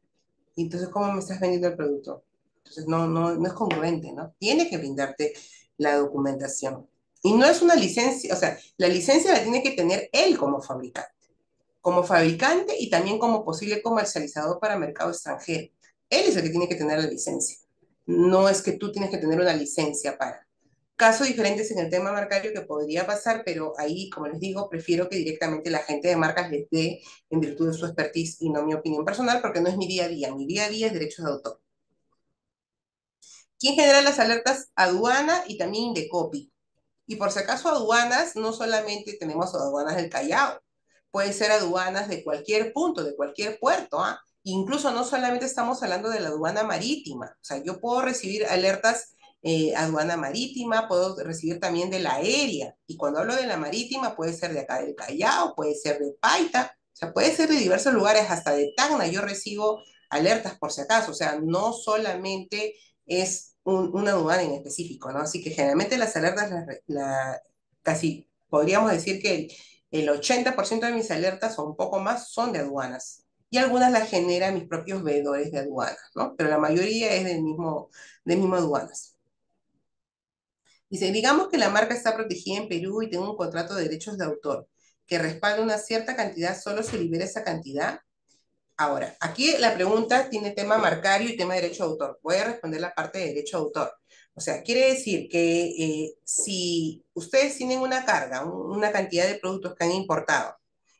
Y entonces, ¿cómo me estás vendiendo el producto? Entonces, no, no, no es congruente, ¿no? Tiene que brindarte la documentación. Y no es una licencia, o sea, la licencia la tiene que tener él como fabricante. Como fabricante y también como posible comercializador para mercado extranjero. Él es el que tiene que tener la licencia. No es que tú tienes que tener una licencia para. Casos diferentes en el tema marcario que podría pasar, pero ahí, como les digo, prefiero que directamente la gente de marcas les dé en virtud de su expertise y no mi opinión personal, porque no es mi día a día. Mi día a día es derechos de autor. ¿Quién genera las alertas? Aduana y también de copy. Y por si acaso aduanas, no solamente tenemos aduanas del Callao, puede ser aduanas de cualquier punto, de cualquier puerto. ¿ah? Incluso no solamente estamos hablando de la aduana marítima, o sea, yo puedo recibir alertas eh, aduana marítima, puedo recibir también de la aérea. Y cuando hablo de la marítima, puede ser de acá del Callao, puede ser de Paita, o sea, puede ser de diversos lugares, hasta de Tacna. Yo recibo alertas por si acaso, o sea, no solamente es una aduana en específico, ¿no? Así que generalmente las alertas, la, casi podríamos decir que el, el 80% de mis alertas o un poco más son de aduanas y algunas las generan mis propios veedores de aduanas, ¿no? Pero la mayoría es del mismo, del mismo aduanas. Dice, digamos que la marca está protegida en Perú y tengo un contrato de derechos de autor que respalda una cierta cantidad, solo se libera esa cantidad. Ahora, aquí la pregunta tiene tema marcario y tema de derecho de autor. Voy a responder la parte de derecho de autor. O sea, quiere decir que eh, si ustedes tienen una carga, una cantidad de productos que han importado,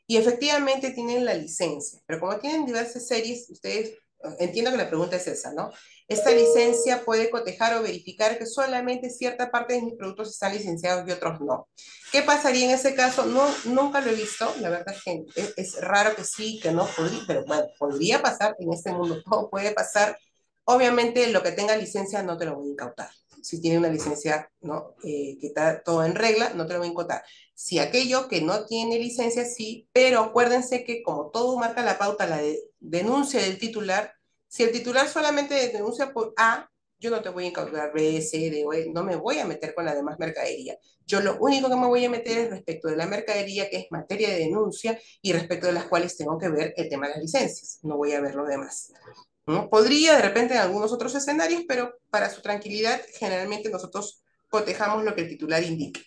y efectivamente tienen la licencia, pero como tienen diversas series, ustedes, entiendo que la pregunta es esa, ¿no? Esta licencia puede cotejar o verificar que solamente cierta parte de mis productos están licenciados y otros no. ¿Qué pasaría en ese caso? No, nunca lo he visto, la verdad es que es, raro que sí, que no, podría, pero bueno, podría pasar en este mundo, todo puede pasar. Obviamente lo que tenga licencia no te lo voy a incautar si tiene una licencia ¿no? Eh, que está todo en regla, no te lo voy a encontrar. Si aquello que no tiene licencia, sí, pero acuérdense que como todo marca la pauta, la denuncia del titular, si el titular solamente denuncia por A, yo no te voy a incautar B, C, D, E, no me voy a meter con la demás mercadería. Yo lo único que me voy a meter es respecto de la mercadería, que es materia de denuncia y respecto de las cuales tengo que ver el tema de las licencias. No voy a ver lo demás. Podría de repente en algunos otros escenarios, pero para su tranquilidad generalmente nosotros cotejamos lo que el titular indique.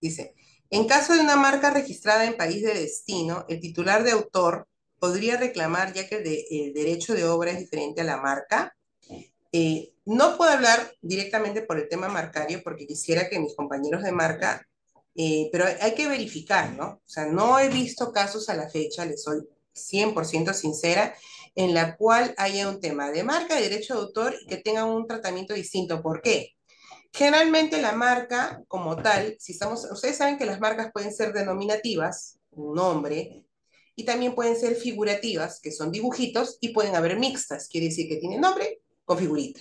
Dice, en caso de una marca registrada en país de destino, el titular de autor podría reclamar ya que el, derecho de obra es diferente a la marca. Eh, no puedo hablar directamente por el tema marcario porque quisiera que mis compañeros de marca eh, pero hay que verificar, ¿no? O sea, no he visto casos a la fecha, les soy 100% sincera, en la cual haya un tema de marca, de derecho de autor que tenga un tratamiento distinto. ¿Por qué? Generalmente la marca como tal, si estamos, ustedes saben que las marcas pueden ser denominativas, un nombre, y también pueden ser figurativas, que son dibujitos, y pueden haber mixtas, quiere decir que tiene nombre con figurita.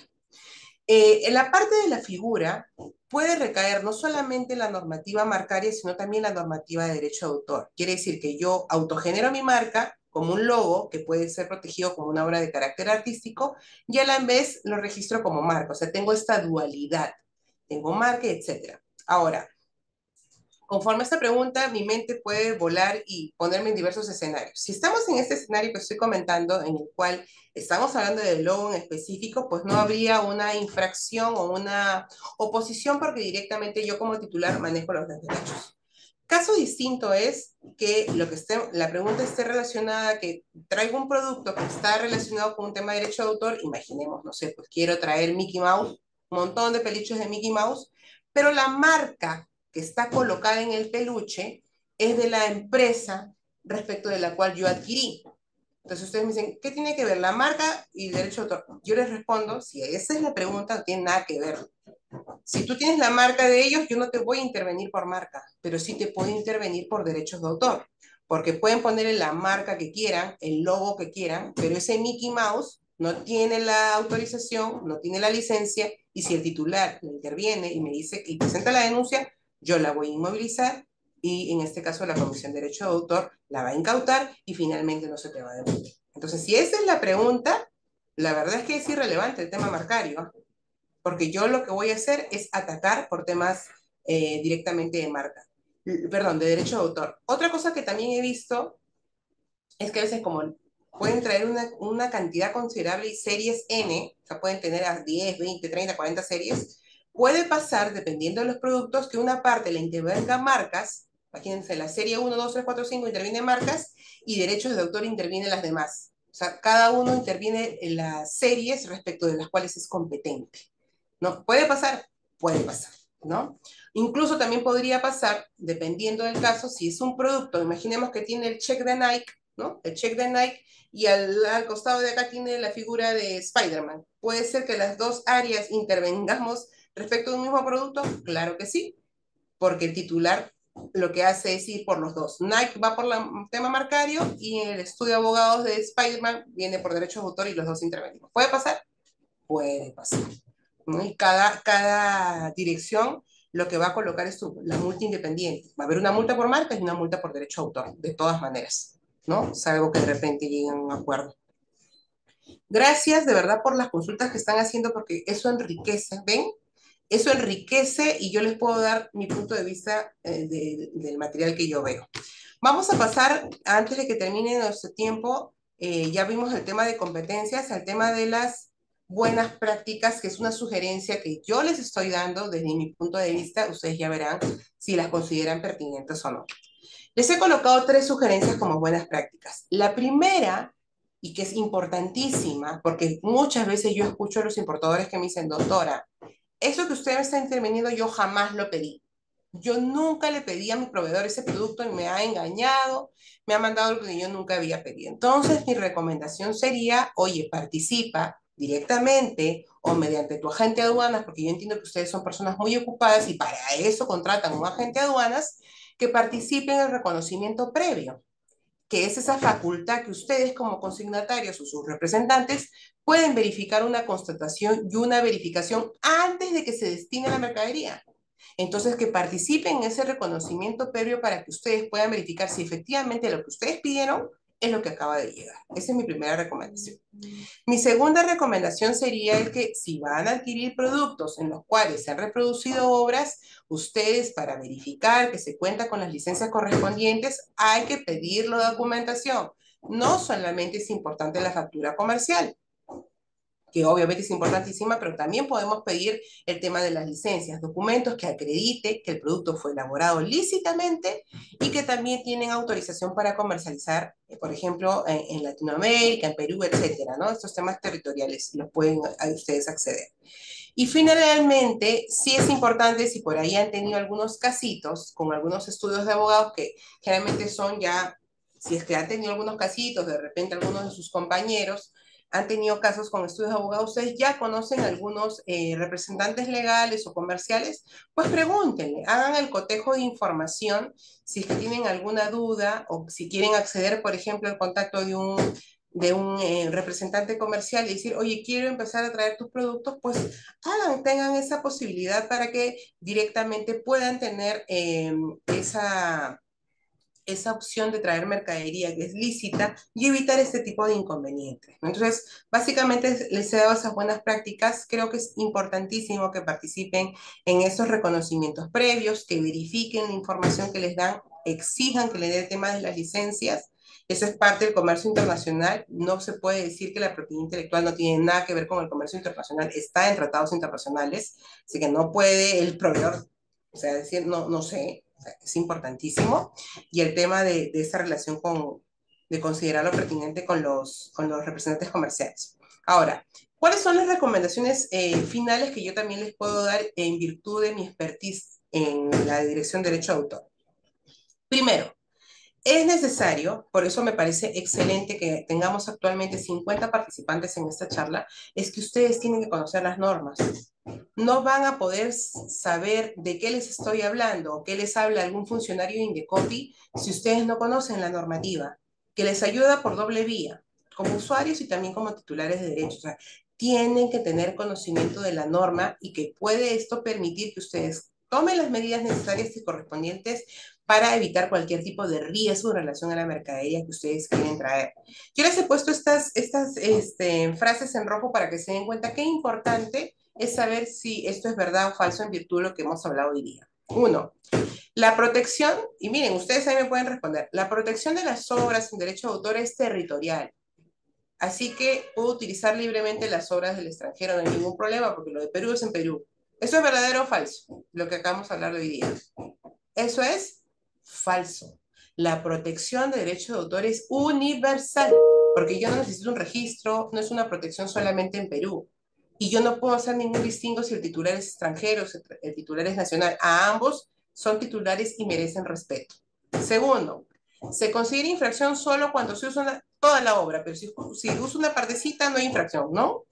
Eh, en la parte de la figura puede recaer no solamente la normativa marcaria, sino también la normativa de derecho de autor. Quiere decir que yo autogenero mi marca como un logo que puede ser protegido como una obra de carácter artístico y a la vez lo registro como marca. O sea, tengo esta dualidad. Tengo marca, etc. Ahora, conforme a esta pregunta, mi mente puede volar y ponerme en diversos escenarios. Si estamos en este escenario que estoy comentando, en el cual estamos hablando del logo en específico, pues no habría una infracción o una oposición porque directamente yo como titular manejo los derechos. Caso distinto es que, lo que la pregunta esté relacionada, que traigo un producto que está relacionado con un tema de derecho de autor, imaginemos, no sé, pues quiero traer Mickey Mouse, montón de peluches de Mickey Mouse, pero la marca que está colocada en el peluche es de la empresa respecto de la cual yo adquirí. Entonces ustedes me dicen, ¿qué tiene que ver la marca y el derecho de autor? Yo les respondo, si esa es la pregunta, no tiene nada que ver. Si tú tienes la marca de ellos, yo no te voy a intervenir por marca, pero sí te puedo intervenir por derechos de autor, porque pueden ponerle la marca que quieran, el logo que quieran, pero ese Mickey Mouse no tiene la autorización, no tiene la licencia, y si el titular le interviene y me dice y presenta la denuncia, yo la voy a inmovilizar y en este caso la Comisión de Derecho de Autor la va a incautar y finalmente no se te va a devolver. Entonces, si esa es la pregunta, la verdad es que es irrelevante el tema marcario, porque yo lo que voy a hacer es atacar por temas eh, directamente de marca, perdón, de derecho de autor. Otra cosa que también he visto es que a veces como pueden traer una, una cantidad considerable y series N, o sea, pueden tener a 10, 20, 30, 40 series, puede pasar, dependiendo de los productos, que una parte le intervenga marcas Imagínense, la serie 1, 2, 3, 4, 5 interviene marcas y derechos de autor intervienen las demás. O sea, cada uno interviene en las series respecto de las cuales es competente. ¿No? ¿Puede pasar? Puede pasar, ¿no? Incluso también podría pasar, dependiendo del caso, si es un producto, imaginemos que tiene el check de Nike, ¿no? El check de Nike y al, al costado de acá tiene la figura de Spider-Man. ¿Puede ser que las dos áreas intervengamos respecto de un mismo producto? Claro que sí, porque el titular lo que hace es ir por los dos. Nike va por el tema marcario y el estudio de abogados de Spider-Man viene por derechos de autor y los dos intervenimos. ¿Puede pasar? Puede pasar. Y cada, cada dirección lo que va a colocar es la multa independiente. Va a haber una multa por marca y una multa por derecho de autor, de todas maneras, ¿no? Salvo que de repente lleguen a un acuerdo. Gracias de verdad por las consultas que están haciendo porque eso enriquece, ¿ven? Eso enriquece y yo les puedo dar mi punto de vista eh, del material que yo veo. Vamos a pasar, antes de que termine nuestro tiempo, eh, ya vimos el tema de competencias, al tema de las buenas prácticas, que es una sugerencia que yo les estoy dando desde mi punto de vista. Ustedes ya verán si las consideran pertinentes o no. Les he colocado tres sugerencias como buenas prácticas. La primera, y que es importantísima, porque muchas veces yo escucho a los importadores que me dicen, doctora, eso que usted me está interviniendo yo jamás lo pedí. Yo nunca le pedí a mi proveedor ese producto y me ha engañado, me ha mandado lo que yo nunca había pedido. Entonces, mi recomendación sería, oye, participa directamente o mediante tu agente de aduanas, porque yo entiendo que ustedes son personas muy ocupadas y para eso contratan un agente de aduanas que participe en el reconocimiento previo que es esa facultad que ustedes como consignatarios o sus representantes pueden verificar una constatación y una verificación antes de que se destine la mercadería. Entonces, que participen en ese reconocimiento previo para que ustedes puedan verificar si efectivamente lo que ustedes pidieron es lo que acaba de llegar. Esa es mi primera recomendación. Mi segunda recomendación sería el que si van a adquirir productos en los cuales se han reproducido obras, ustedes para verificar que se cuenta con las licencias correspondientes, hay que pedir la documentación. No solamente es importante la factura comercial, que obviamente es importantísima, pero también podemos pedir el tema de las licencias, documentos que acredite que el producto fue elaborado lícitamente y que también tienen autorización para comercializar, eh, por ejemplo, en, Latinoamérica, en Perú, etcétera, ¿no? Estos temas territoriales los pueden ustedes acceder. Y finalmente, sí es importante, si por ahí han tenido algunos casitos con algunos estudios de abogados que generalmente son ya, si es que han tenido algunos casitos, de repente algunos de sus compañeros, han tenido casos con estudios de abogados, ustedes ya conocen algunos eh, representantes legales o comerciales, pues pregúntenle, hagan el cotejo de información si es que tienen alguna duda o si quieren acceder, por ejemplo, al contacto de un, de un eh, representante comercial y decir, oye, quiero empezar a traer tus productos, pues hagan, tengan esa posibilidad para que directamente puedan tener em, esa esa opción de traer mercadería que es lícita y evitar este tipo de inconvenientes. Entonces, básicamente les he dado esas buenas prácticas. Creo que es importantísimo que participen en esos reconocimientos previos, que verifiquen la información que les dan, exijan que le den el tema de las licencias. Eso es parte del comercio internacional. No se puede decir que la propiedad intelectual no tiene nada que ver con el comercio internacional. Está en tratados internacionales, así que no puede el proveedor, o sea, decir, no, no sé, es importantísimo. Y el tema de, de esa relación con, de considerarlo pertinente con los, con los representantes comerciales. Ahora, ¿cuáles son las recomendaciones eh, finales que yo también les puedo dar en virtud de mi expertise en la dirección de derecho de autor? Primero, es necesario, por eso me parece excelente que tengamos actualmente 50 participantes en esta charla, es que ustedes tienen que conocer las normas. No van a poder saber de qué les estoy hablando o qué les habla algún funcionario de Indecopi si ustedes no conocen la normativa, que les ayuda por doble vía, como usuarios y también como titulares de derechos. tienen que tener conocimiento de la norma y que puede esto permitir que ustedes tomen las medidas necesarias y correspondientes para evitar cualquier tipo de riesgo en relación a la mercadería que ustedes quieren traer. Yo les he puesto estas, estas este, frases en rojo para que se den cuenta qué importante es saber si esto es verdad o falso en virtud de lo que hemos hablado hoy día. Uno, la protección, y miren, ustedes ahí me pueden responder, la protección de las obras en derecho de autor es territorial. Así que puedo utilizar libremente las obras del extranjero, no hay ningún problema, porque lo de Perú es en Perú. ¿Eso es verdadero o falso? Lo que acabamos de hablar hoy día. Eso es falso. La protección de derecho de autor es universal, porque yo no necesito un registro, no es una protección solamente en Perú. Y yo no puedo hacer ningún distingo si el titular es extranjero, si el titular es nacional. A ambos son titulares y merecen respeto. Segundo, se considera infracción solo cuando se usa toda la obra, pero si, si usa una partecita no hay infracción, ¿no?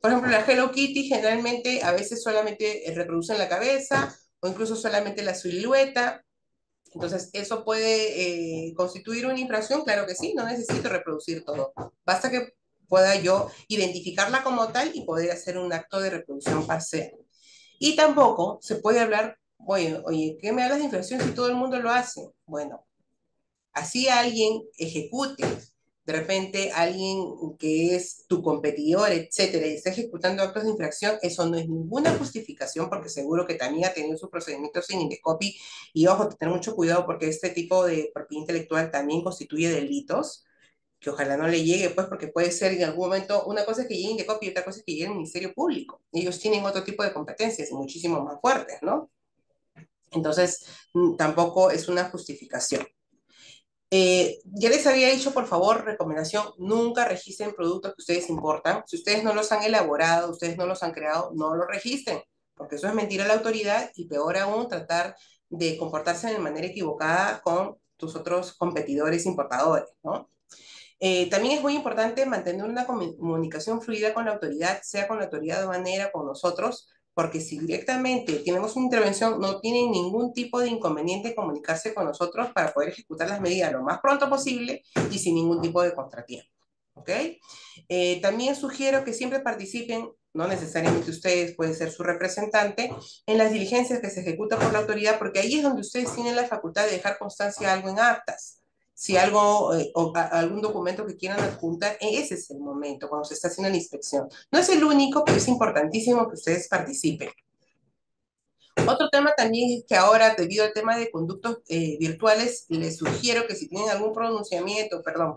Por ejemplo, la Hello Kitty generalmente a veces solamente reproducen la cabeza o incluso solamente la silueta. Entonces, ¿eso puede eh, constituir una infracción? Claro que sí, no necesito reproducir todo. Basta que pueda yo identificarla como tal y poder hacer un acto de reproducción parcial. Y tampoco se puede hablar, oye, oye, ¿qué me hablas de infracción si todo el mundo lo hace? Bueno, así alguien ejecute de repente alguien que es tu competidor, etcétera, y está ejecutando actos de infracción, eso no es ninguna justificación porque seguro que también ha tenido sus procedimientos sin Indecopy y ojo, tener mucho cuidado porque este tipo de propiedad intelectual también constituye delitos que ojalá no le llegue, pues, porque puede ser en algún momento, una cosa que llegue Indecopy y otra cosa es que llegue el Ministerio Público. Ellos tienen otro tipo de competencias muchísimo más fuertes, ¿no? Entonces, mm, tampoco es una justificación. Eh, ya les había dicho, por favor, recomendación, nunca registren productos que ustedes importan. Si ustedes no los han elaborado, ustedes no los han creado, no los registren, porque eso es mentir a la autoridad y peor aún, tratar de comportarse de manera equivocada con tus otros competidores importadores, ¿no? Eh, también es muy importante mantener una comunicación fluida con la autoridad, sea con la autoridad de manera, con nosotros, porque si directamente tenemos una intervención, no tienen ningún tipo de inconveniente en comunicarse con nosotros para poder ejecutar las medidas lo más pronto posible y sin ningún tipo de contratiempo. ¿Ok? Eh, también sugiero que siempre participen, no necesariamente ustedes, puede ser su representante, en las diligencias que se ejecutan por la autoridad, porque ahí es donde ustedes tienen la facultad de dejar constancia de algo en actas si algo eh, o algún documento que quieran adjuntar, ese es el momento cuando se está haciendo la inspección. No es el único, pero es importantísimo que ustedes participen. Otro tema también es que ahora, debido al tema de conductos eh, virtuales, les sugiero que si tienen algún pronunciamiento, perdón,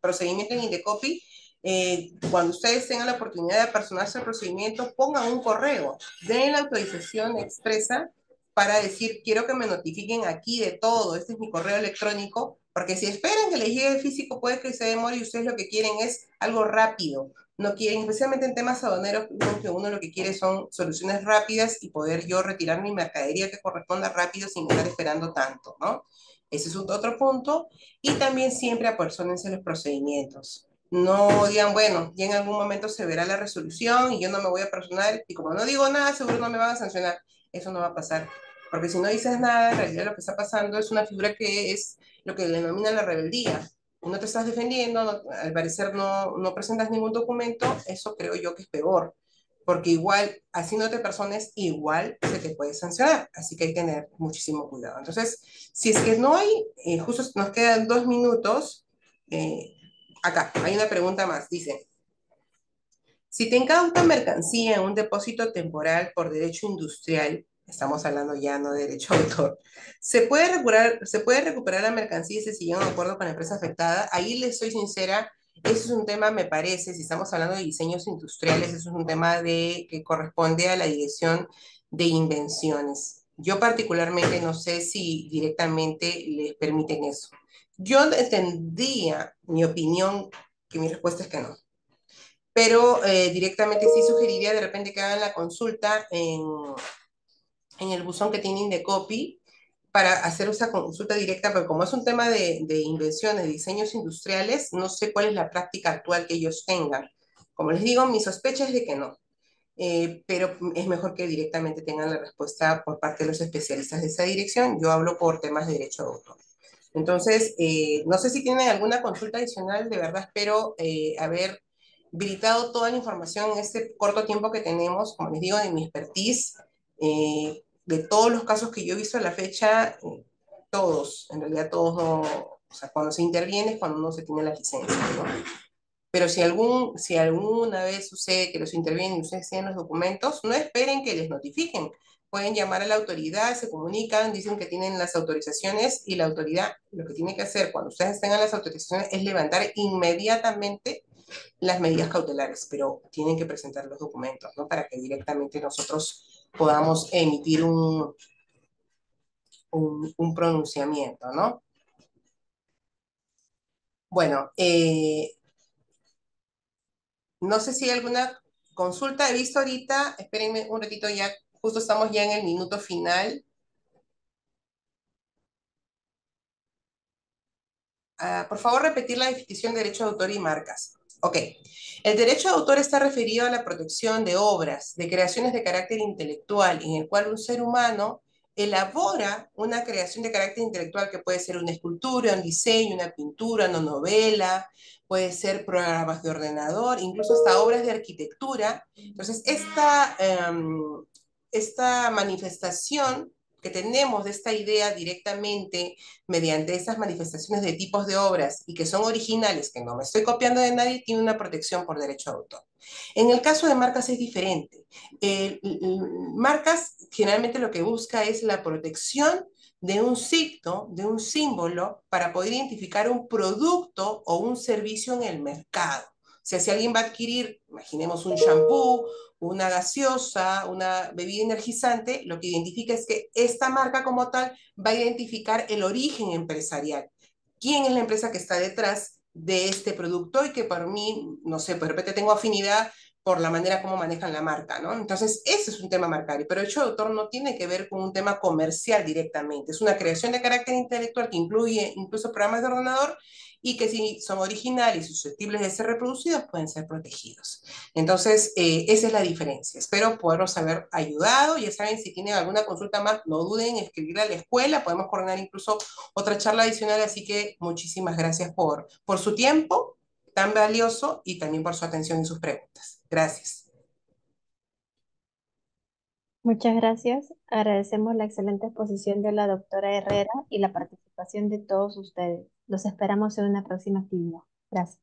procedimiento en Indecopy, eh, cuando ustedes tengan la oportunidad de personarse el procedimiento, pongan un correo, den la autorización expresa para decir, quiero que me notifiquen aquí de todo, este es mi correo electrónico, porque si esperan que les llegue el físico, puede que se demore y ustedes lo que quieren es algo rápido. No quieren, especialmente en temas aduaneros, que uno lo que quiere son soluciones rápidas y poder yo retirar mi mercadería que corresponda rápido sin estar esperando tanto, ¿no? Ese es otro punto. Y también siempre apersonense los procedimientos. No digan, bueno, ya en algún momento se verá la resolución y yo no me voy a personar y como no digo nada, seguro no me van a sancionar. Eso no va a pasar. Porque si no dices nada, en realidad lo que está pasando es una figura que es lo que denomina la rebeldía. No te estás defendiendo, al parecer no, no presentas ningún documento, eso creo yo que es peor, porque igual, así no te persones, igual se te puede sancionar, así que hay que tener muchísimo cuidado. Entonces, si es que no hay, eh, justo nos quedan dos minutos, eh, acá hay una pregunta más, dice, si te incauta mercancía en un depósito temporal por derecho industrial, estamos hablando ya no de derecho de autor, ¿se puede recuperar, se puede recuperar la mercancía si se llega a un acuerdo con la empresa afectada? Ahí les soy sincera, eso es un tema, me parece, si estamos hablando de diseños industriales, eso es un tema de, que corresponde a la dirección de invenciones. Yo particularmente no sé si directamente les permiten eso. Yo tendría mi opinión, que mi respuesta es que no. Pero eh, directamente sí sugeriría de repente que hagan la consulta en, en el buzón que tiene Indecopy para hacer esa consulta directa, pero como es un tema de, de invenciones, diseños industriales, no sé cuál es la práctica actual que ellos tengan. Como les digo, mi sospecha es de que no. Eh, pero es mejor que directamente tengan la respuesta por parte de los especialistas de esa dirección. Yo hablo por temas de derecho de autor. Entonces, eh, no sé si tienen alguna consulta adicional, de verdad espero eh, haber habilitado toda la información en este corto tiempo que tenemos, como les digo, de mi expertise de todos los casos que yo he visto a la fecha, todos, en realidad todos o sea, cuando se interviene es cuando no se tiene la licencia. Pero si, algún, si alguna vez sucede que los intervienen y ustedes tienen los documentos, no esperen que les notifiquen. Pueden llamar a la autoridad, se comunican, dicen que tienen las autorizaciones y la autoridad lo que tiene que hacer cuando ustedes tengan las autorizaciones es levantar inmediatamente las medidas cautelares, pero tienen que presentar los documentos, ¿no? Para que directamente nosotros podamos emitir un, un, un pronunciamiento, ¿no? Bueno, eh, no sé si hay alguna consulta. He visto ahorita, espérenme un ratito ya, justo estamos ya en el minuto final. Uh, por favor, repetir la definición de derecho de autor y marcas. Ok. El derecho de autor está referido a la protección de obras, de creaciones de carácter intelectual, en el cual un ser humano elabora una creación de carácter intelectual que puede ser una escultura, un diseño, una pintura, una novela, puede ser programas de ordenador, incluso hasta obras de arquitectura. Entonces, esta, um, esta manifestación tenemos de esta idea directamente mediante estas manifestaciones de tipos de obras y que son originales, que no me estoy copiando de nadie, tiene una protección por derecho de autor. En el caso de marcas es diferente. Eh, marcas generalmente lo que busca es la protección de un signo, de un símbolo, para poder identificar un producto o un servicio en el mercado. Sea, si alguien va a adquirir, imaginemos un shampoo, una gaseosa, una bebida energizante, lo que identifica es que esta marca como tal va a identificar el origen empresarial. ¿Quién es la empresa que está detrás de este producto y que para mí, no sé, de repente tengo afinidad por la manera como manejan la marca, ¿no? Entonces, ese es un tema marcario, pero el hecho de autor no tiene que ver con un tema comercial directamente, es una creación de carácter intelectual que incluye incluso programas de ordenador y que si son originales y susceptibles de ser reproducidos, pueden ser protegidos. Entonces, eh, esa es la diferencia. Espero poderlos haber ayudado. Ya saben, si tienen alguna consulta más, no duden en escribirla a la escuela. Podemos coordinar incluso otra charla adicional. Así que muchísimas gracias por, por su tiempo tan valioso y también por su atención y sus preguntas. Gracias. Muchas gracias. Agradecemos la excelente exposición de la doctora Herrera y la participación de todos ustedes. Los esperamos en una próxima actividad. Gracias.